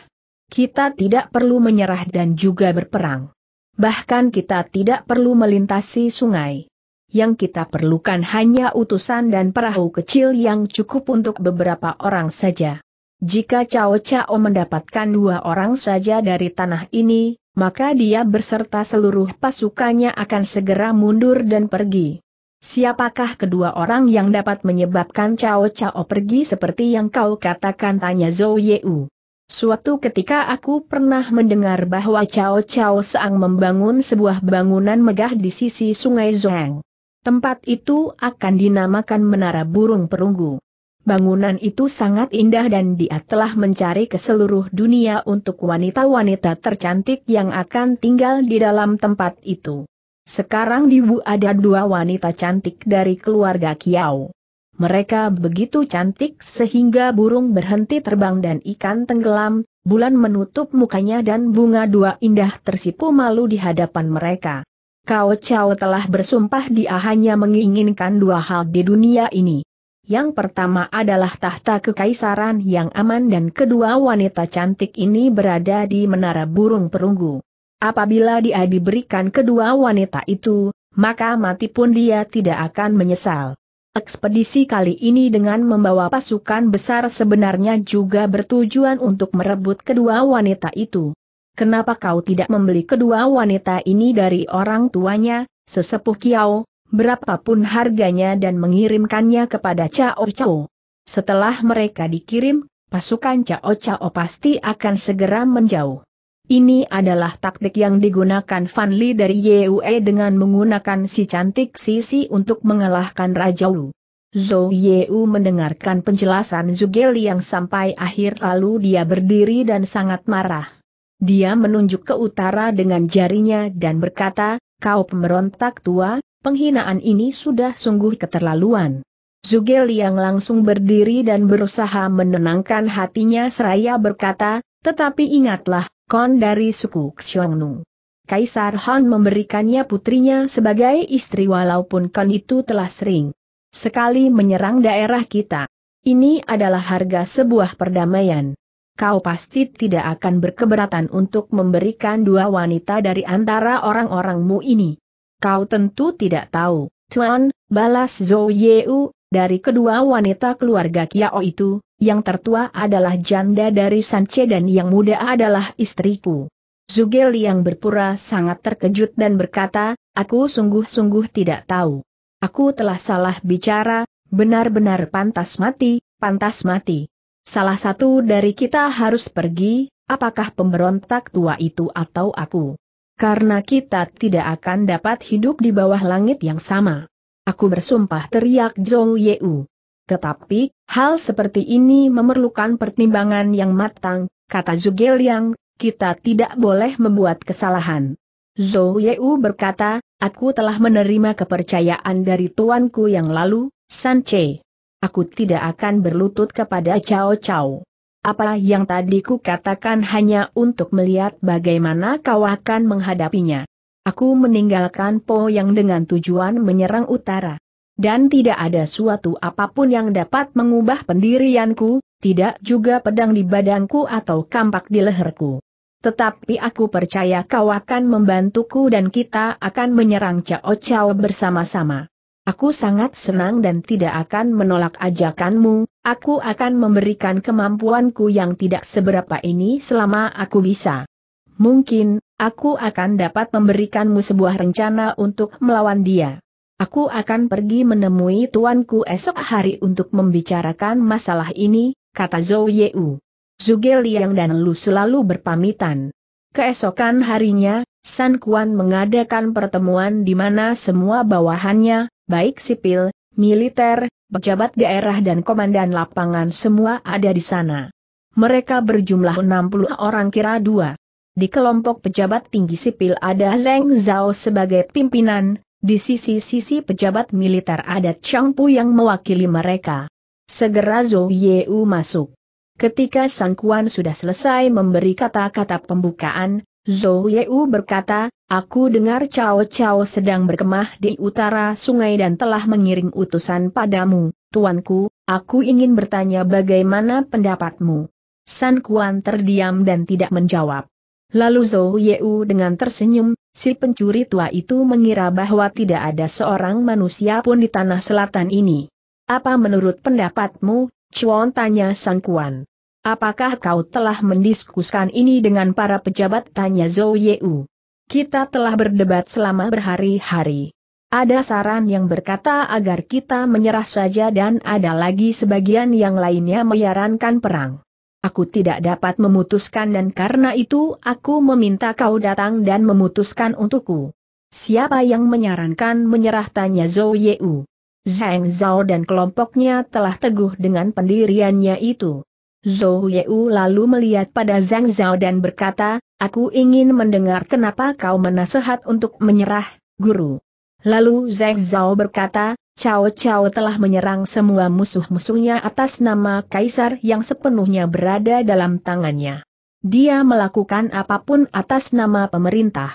Speaker 1: Kita tidak perlu menyerah dan juga berperang. Bahkan kita tidak perlu melintasi sungai. Yang kita perlukan hanya utusan dan perahu kecil yang cukup untuk beberapa orang saja. Jika Cao Cao mendapatkan dua orang saja dari tanah ini, maka dia berserta seluruh pasukannya akan segera mundur dan pergi. Siapakah kedua orang yang dapat menyebabkan Cao Cao pergi seperti yang kau katakan tanya Zhou Yeu. Suatu ketika aku pernah mendengar bahwa Cao Cao Seang membangun sebuah bangunan megah di sisi sungai Zhuang. Tempat itu akan dinamakan Menara Burung Perunggu. Bangunan itu sangat indah dan dia telah mencari ke seluruh dunia untuk wanita-wanita tercantik yang akan tinggal di dalam tempat itu. Sekarang di Bu ada dua wanita cantik dari keluarga Kiao. Mereka begitu cantik sehingga burung berhenti terbang dan ikan tenggelam, bulan menutup mukanya dan bunga dua indah tersipu malu di hadapan mereka. Kau Chao telah bersumpah dia hanya menginginkan dua hal di dunia ini. Yang pertama adalah tahta kekaisaran yang aman dan kedua wanita cantik ini berada di menara burung perunggu. Apabila dia diberikan kedua wanita itu, maka mati pun dia tidak akan menyesal. Ekspedisi kali ini dengan membawa pasukan besar sebenarnya juga bertujuan untuk merebut kedua wanita itu. Kenapa kau tidak membeli kedua wanita ini dari orang tuanya, sesepuh Kiao, berapapun harganya dan mengirimkannya kepada Chao Chao? Setelah mereka dikirim, pasukan Chao Chao pasti akan segera menjauh. Ini adalah taktik yang digunakan Fan Li dari Yue dengan menggunakan si cantik Sisi untuk mengalahkan Raja Wu. Zhou Yeu mendengarkan penjelasan Zugel yang sampai akhir lalu dia berdiri dan sangat marah. Dia menunjuk ke utara dengan jarinya dan berkata, kau pemberontak tua, penghinaan ini sudah sungguh keterlaluan. Zhuge Liang langsung berdiri dan berusaha menenangkan hatinya seraya berkata, tetapi ingatlah, kon dari suku Xiongnu. Kaisar Han memberikannya putrinya sebagai istri walaupun kon itu telah sering sekali menyerang daerah kita. Ini adalah harga sebuah perdamaian. Kau pasti tidak akan berkeberatan untuk memberikan dua wanita dari antara orang-orangmu ini. Kau tentu tidak tahu, Tuan, balas Zhou Yeu, dari kedua wanita keluarga Kiao itu, yang tertua adalah janda dari Sanche dan yang muda adalah istriku. Zugel yang berpura sangat terkejut dan berkata, aku sungguh-sungguh tidak tahu. Aku telah salah bicara, benar-benar pantas mati, pantas mati. Salah satu dari kita harus pergi, apakah pemberontak tua itu atau aku? Karena kita tidak akan dapat hidup di bawah langit yang sama. Aku bersumpah teriak Zhou Yeu. Tetapi, hal seperti ini memerlukan pertimbangan yang matang, kata Zhuge Liang, kita tidak boleh membuat kesalahan. Zhou Yeu berkata, aku telah menerima kepercayaan dari tuanku yang lalu, San Che. Aku tidak akan berlutut kepada Cao Cao. Apa yang tadi ku katakan hanya untuk melihat bagaimana kau akan menghadapinya. Aku meninggalkan Po yang dengan tujuan menyerang utara. Dan tidak ada suatu apa pun yang dapat mengubah pendirianku, tidak juga pedang di badanku atau kampak di leherku. Tetapi aku percaya kau akan membantuku dan kita akan menyerang Cao Cao bersama-sama. Aku sangat senang dan tidak akan menolak ajakanmu, aku akan memberikan kemampuanku yang tidak seberapa ini selama aku bisa. Mungkin, aku akan dapat memberikanmu sebuah rencana untuk melawan dia. Aku akan pergi menemui tuanku esok hari untuk membicarakan masalah ini, kata Zhou Yeu. Zhuge Liang dan Lu selalu berpamitan. Keesokan harinya, San Kuan mengadakan pertemuan di mana semua bawahannya, baik sipil, militer, pejabat daerah dan komandan lapangan semua ada di sana. Mereka berjumlah 60 orang kira dua. Di kelompok pejabat tinggi sipil ada Zheng Zhao sebagai pimpinan, di sisi-sisi pejabat militer ada Chang Pu yang mewakili mereka. Segera Zhou Yeu masuk. Ketika Sang Kuan sudah selesai memberi kata-kata pembukaan, Zhou Yeu berkata, Aku dengar Cao Cao sedang berkemah di utara sungai dan telah mengiring utusan padamu, tuanku, aku ingin bertanya bagaimana pendapatmu. San Kuan terdiam dan tidak menjawab. Lalu Zhou Yeu dengan tersenyum, si pencuri tua itu mengira bahwa tidak ada seorang manusia pun di tanah selatan ini. Apa menurut pendapatmu, Chuan tanya Sang Kuan. Apakah kau telah mendiskuskan ini dengan para pejabat tanya Zhou Yeu? Kita telah berdebat selama berhari-hari. Ada saran yang berkata agar kita menyerah saja dan ada lagi sebagian yang lainnya menyarankan perang aku tidak dapat memutuskan dan karena itu aku meminta kau datang dan memutuskan untukku. Siapa yang menyarankan menyerah tanya Zhou Yeu. Zhang Zhao dan kelompoknya telah teguh dengan pendiriannya itu. Zhou Yeu lalu melihat pada Zhang Zhao dan berkata, aku ingin mendengar kenapa kau menasehat untuk menyerah, guru. Lalu Zhang Zhao berkata, Cao Cao telah menyerang semua musuh-musuhnya atas nama kaisar yang sepenuhnya berada dalam tangannya. Dia melakukan apa pun atas nama pemerintah.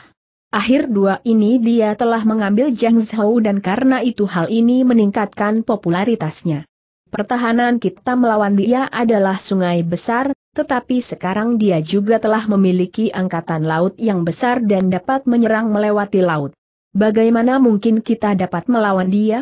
Speaker 1: Akhir dua ini dia telah mengambil Jiang Zhou dan karena itu hal ini meningkatkan popularitasnya. Pertahanan kita melawan dia adalah sungai besar, tetapi sekarang dia juga telah memiliki angkatan laut yang besar dan dapat menyerang melewati laut. Bagaimana mungkin kita dapat melawan dia?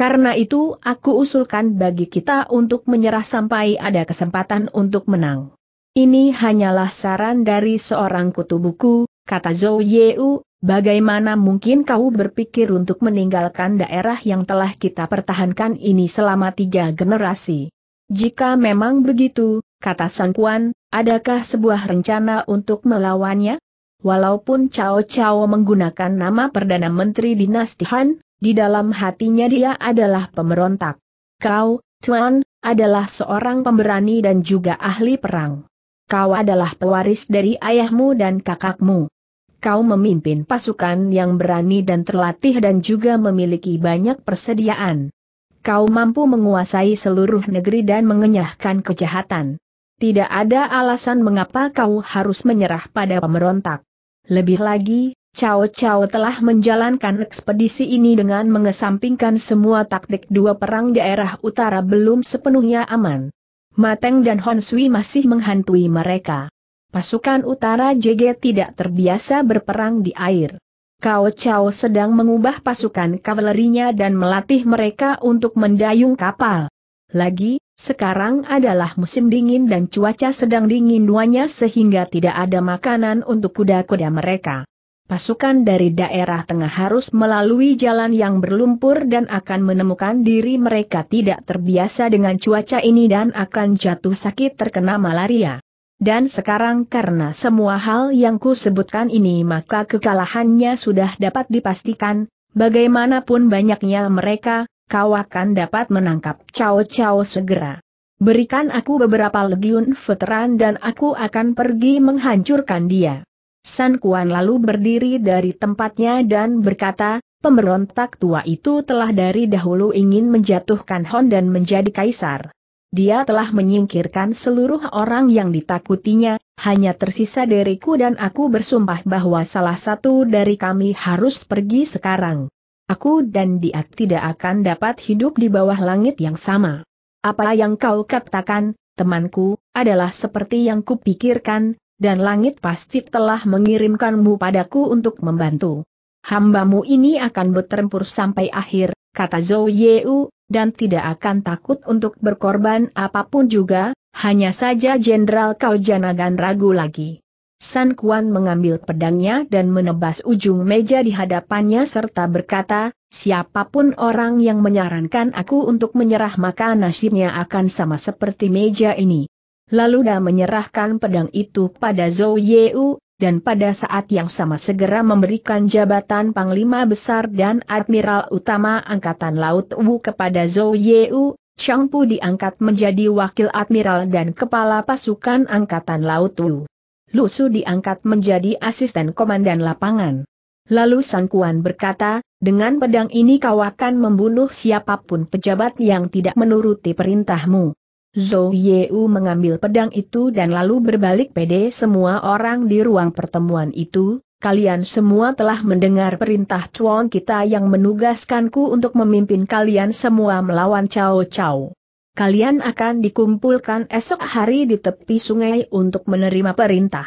Speaker 1: Karena itu aku usulkan bagi kita untuk menyerah sampai ada kesempatan untuk menang. Ini hanyalah saran dari seorang kutu buku, kata Zhou Yeu, bagaimana mungkin kau berpikir untuk meninggalkan daerah yang telah kita pertahankan ini selama tiga generasi. Jika memang begitu, kata Sang Kuan, adakah sebuah rencana untuk melawannya? Walaupun Cao Cao menggunakan nama Perdana Menteri Dinasti Han, di dalam hatinya dia adalah pemberontak. Kau, Tuan, adalah seorang pemberani dan juga ahli perang. Kau adalah pewaris dari ayahmu dan kakakmu. Kau memimpin pasukan yang berani dan terlatih dan juga memiliki banyak persediaan. kau mampu menguasai seluruh negeri dan mengenyahkan kejahatan. Tidak ada alasan mengapa kau harus menyerah pada pemberontak. Lebih lagi, Cao Cao telah menjalankan ekspedisi ini dengan mengesampingkan semua taktik dua perang daerah utara belum sepenuhnya aman. Mateng dan Hon Sui masih menghantui mereka. Pasukan utara JG tidak terbiasa berperang di air. Cao Cao sedang mengubah pasukan kavalerinya dan melatih mereka untuk mendayung kapal. Lagi, sekarang adalah musim dingin dan cuaca sedang dingin duanya sehingga tidak ada makanan untuk kuda-kuda mereka. Pasukan dari daerah tengah harus melalui jalan yang berlumpur dan akan menemukan diri mereka tidak terbiasa dengan cuaca ini dan akan jatuh sakit terkena malaria. Dan sekarang karena semua hal yang ku sebutkan ini maka kekalahannya sudah dapat dipastikan, bagaimanapun banyaknya mereka, kau akan dapat menangkap Cao Cao segera. Berikan aku beberapa legiun veteran dan aku akan pergi menghancurkan dia. San Kuan lalu berdiri dari tempatnya dan berkata, pemberontak tua itu telah dari dahulu ingin menjatuhkan Hon dan menjadi kaisar dia telah menyingkirkan seluruh orang yang ditakutinya, hanya tersisa diriku dan aku bersumpah bahwa salah satu dari kami harus pergi sekarang. Aku dan dia tidak akan dapat hidup di bawah langit yang sama. Apa yang kau katakan, temanku, adalah seperti yang kupikirkan, dan langit pasti telah mengirimkanmu padaku untuk membantu. Hambamu ini akan bertempur sampai akhir, kata Zhou Yeu, dan tidak akan takut untuk berkorban apa pun juga, hanya saja Jenderal Kau Janagan ragu lagi. San Kuan mengambil pedangnya dan menebas ujung meja di hadapannya serta berkata, siapa pun orang yang menyarankan aku untuk menyerah maka nasibnya akan sama seperti meja ini. Lalu dia menyerahkan pedang itu pada Zhou Yeu, dan pada saat yang sama segera memberikan jabatan Panglima Besar dan Admiral Utama Angkatan Laut Wu kepada Zhou Yeu, Chang Pu diangkat menjadi Wakil Admiral dan Kepala Pasukan Angkatan Laut Wu. Lu Su diangkat menjadi Asisten Komandan Lapangan. Lalu Sang Kuan berkata, dengan pedang ini kau akan membunuh siapa pun pejabat yang tidak menuruti perintahmu. Zhou Yeu mengambil pedang itu dan lalu berbalik pede semua orang di ruang pertemuan itu, kalian semua telah mendengar perintah Chuan kita yang menugaskanku untuk memimpin kalian semua melawan Cao Cao. Kalian akan dikumpulkan esok hari di tepi sungai untuk menerima perintah.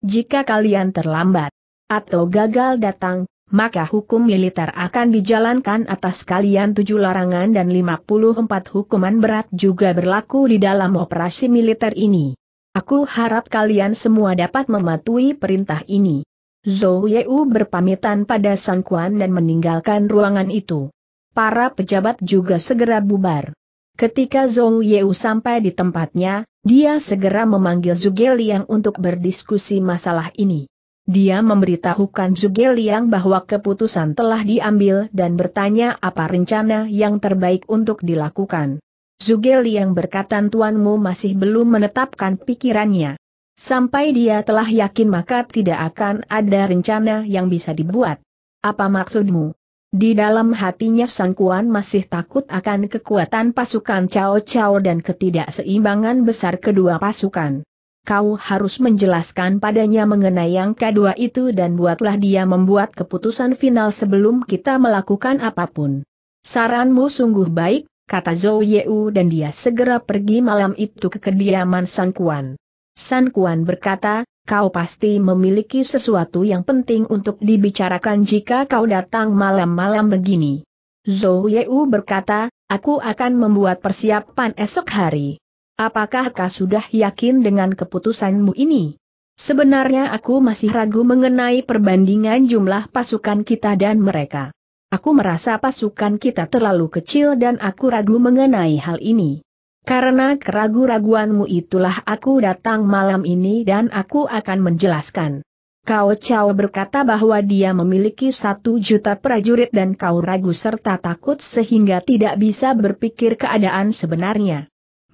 Speaker 1: Jika kalian terlambat atau gagal datang, maka hukum militer akan dijalankan atas kalian tujuh larangan dan 54 hukuman berat juga berlaku di dalam operasi militer ini. Aku harap kalian semua dapat mematuhi perintah ini. Zhou Yeu berpamitan pada Sang Kuan dan meninggalkan ruangan itu. Para pejabat juga segera bubar. Ketika Zhou Yeu sampai di tempatnya, dia segera memanggil Zugeliang untuk berdiskusi masalah ini. Dia memberitahukan Zhuge Liang bahwa keputusan telah diambil dan bertanya apa rencana yang terbaik untuk dilakukan. Zhuge Liang berkata tuanmu masih belum menetapkan pikirannya. Sampai dia telah yakin maka tidak akan ada rencana yang bisa dibuat. Apa maksudmu? Di dalam hatinya Sang Kuan masih takut akan kekuatan pasukan Cao Cao dan ketidakseimbangan besar kedua pasukan kau harus menjelaskan padanya mengenai yang kedua itu dan buatlah dia membuat keputusan final sebelum kita melakukan apa pun. Saranmu sungguh baik, kata Zhou Yeu dan dia segera pergi malam itu ke kediaman San Kuan. San Kuan berkata, kau pasti memiliki sesuatu yang penting untuk dibicarakan jika kau datang malam-malam begini. Zhou Yeu berkata, aku akan membuat persiapan esok hari. Apakah kau sudah yakin dengan keputusanmu ini? Sebenarnya aku masih ragu mengenai perbandingan jumlah pasukan kita dan mereka. Aku merasa pasukan kita terlalu kecil dan aku ragu mengenai hal ini. Karena keragu-raguanmu itulah aku datang malam ini dan aku akan menjelaskan. Kau Cao berkata bahwa dia memiliki satu juta prajurit dan kau ragu serta takut sehingga tidak bisa berpikir keadaan sebenarnya.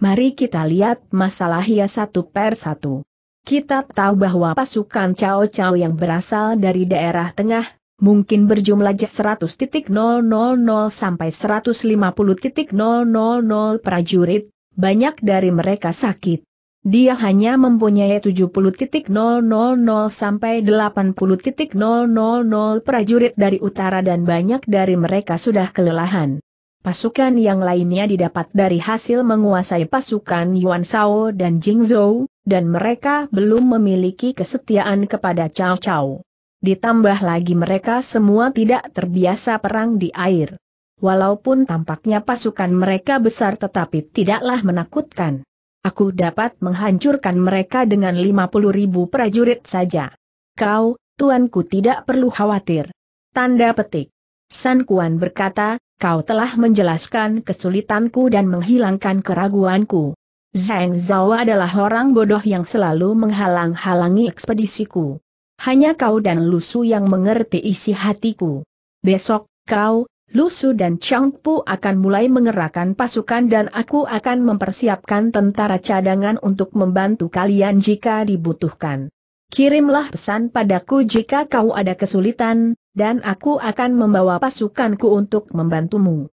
Speaker 1: Mari kita lihat masalahnya satu per satu. Kita tahu bahwa pasukan Cao Cao yang berasal dari daerah tengah, mungkin berjumlah 100.000 sampai 150.000 prajurit, banyak dari mereka sakit. Dia hanya mempunyai 70.000 sampai 80.000 prajurit dari utara dan banyak dari mereka sudah kelelahan. Pasukan yang lainnya didapat dari hasil menguasai pasukan Yuan Shao dan Jing Zhou, dan mereka belum memiliki kesetiaan kepada Cao Cao. Ditambah lagi mereka semua tidak terbiasa perang di air. Walaupun tampaknya pasukan mereka besar tetapi tidaklah menakutkan. Aku dapat menghancurkan mereka dengan 50 ribu prajurit saja. Kau, tuanku tidak perlu khawatir. Tanda petik. San Kuan berkata, kau telah menjelaskan kesulitanku dan menghilangkan keraguanku. Zhang Zhao adalah orang bodoh yang selalu menghalang-halangi ekspedisiku. Hanya kau dan Lusu yang mengerti isi hatiku. Besok, kau, Lusu dan Chang Pu akan mulai mengerahkan pasukan dan aku akan mempersiapkan tentara cadangan untuk membantu kalian jika dibutuhkan. Kirimlah pesan padaku jika kau ada kesulitan, dan aku akan membawa pasukanku untuk membantumu.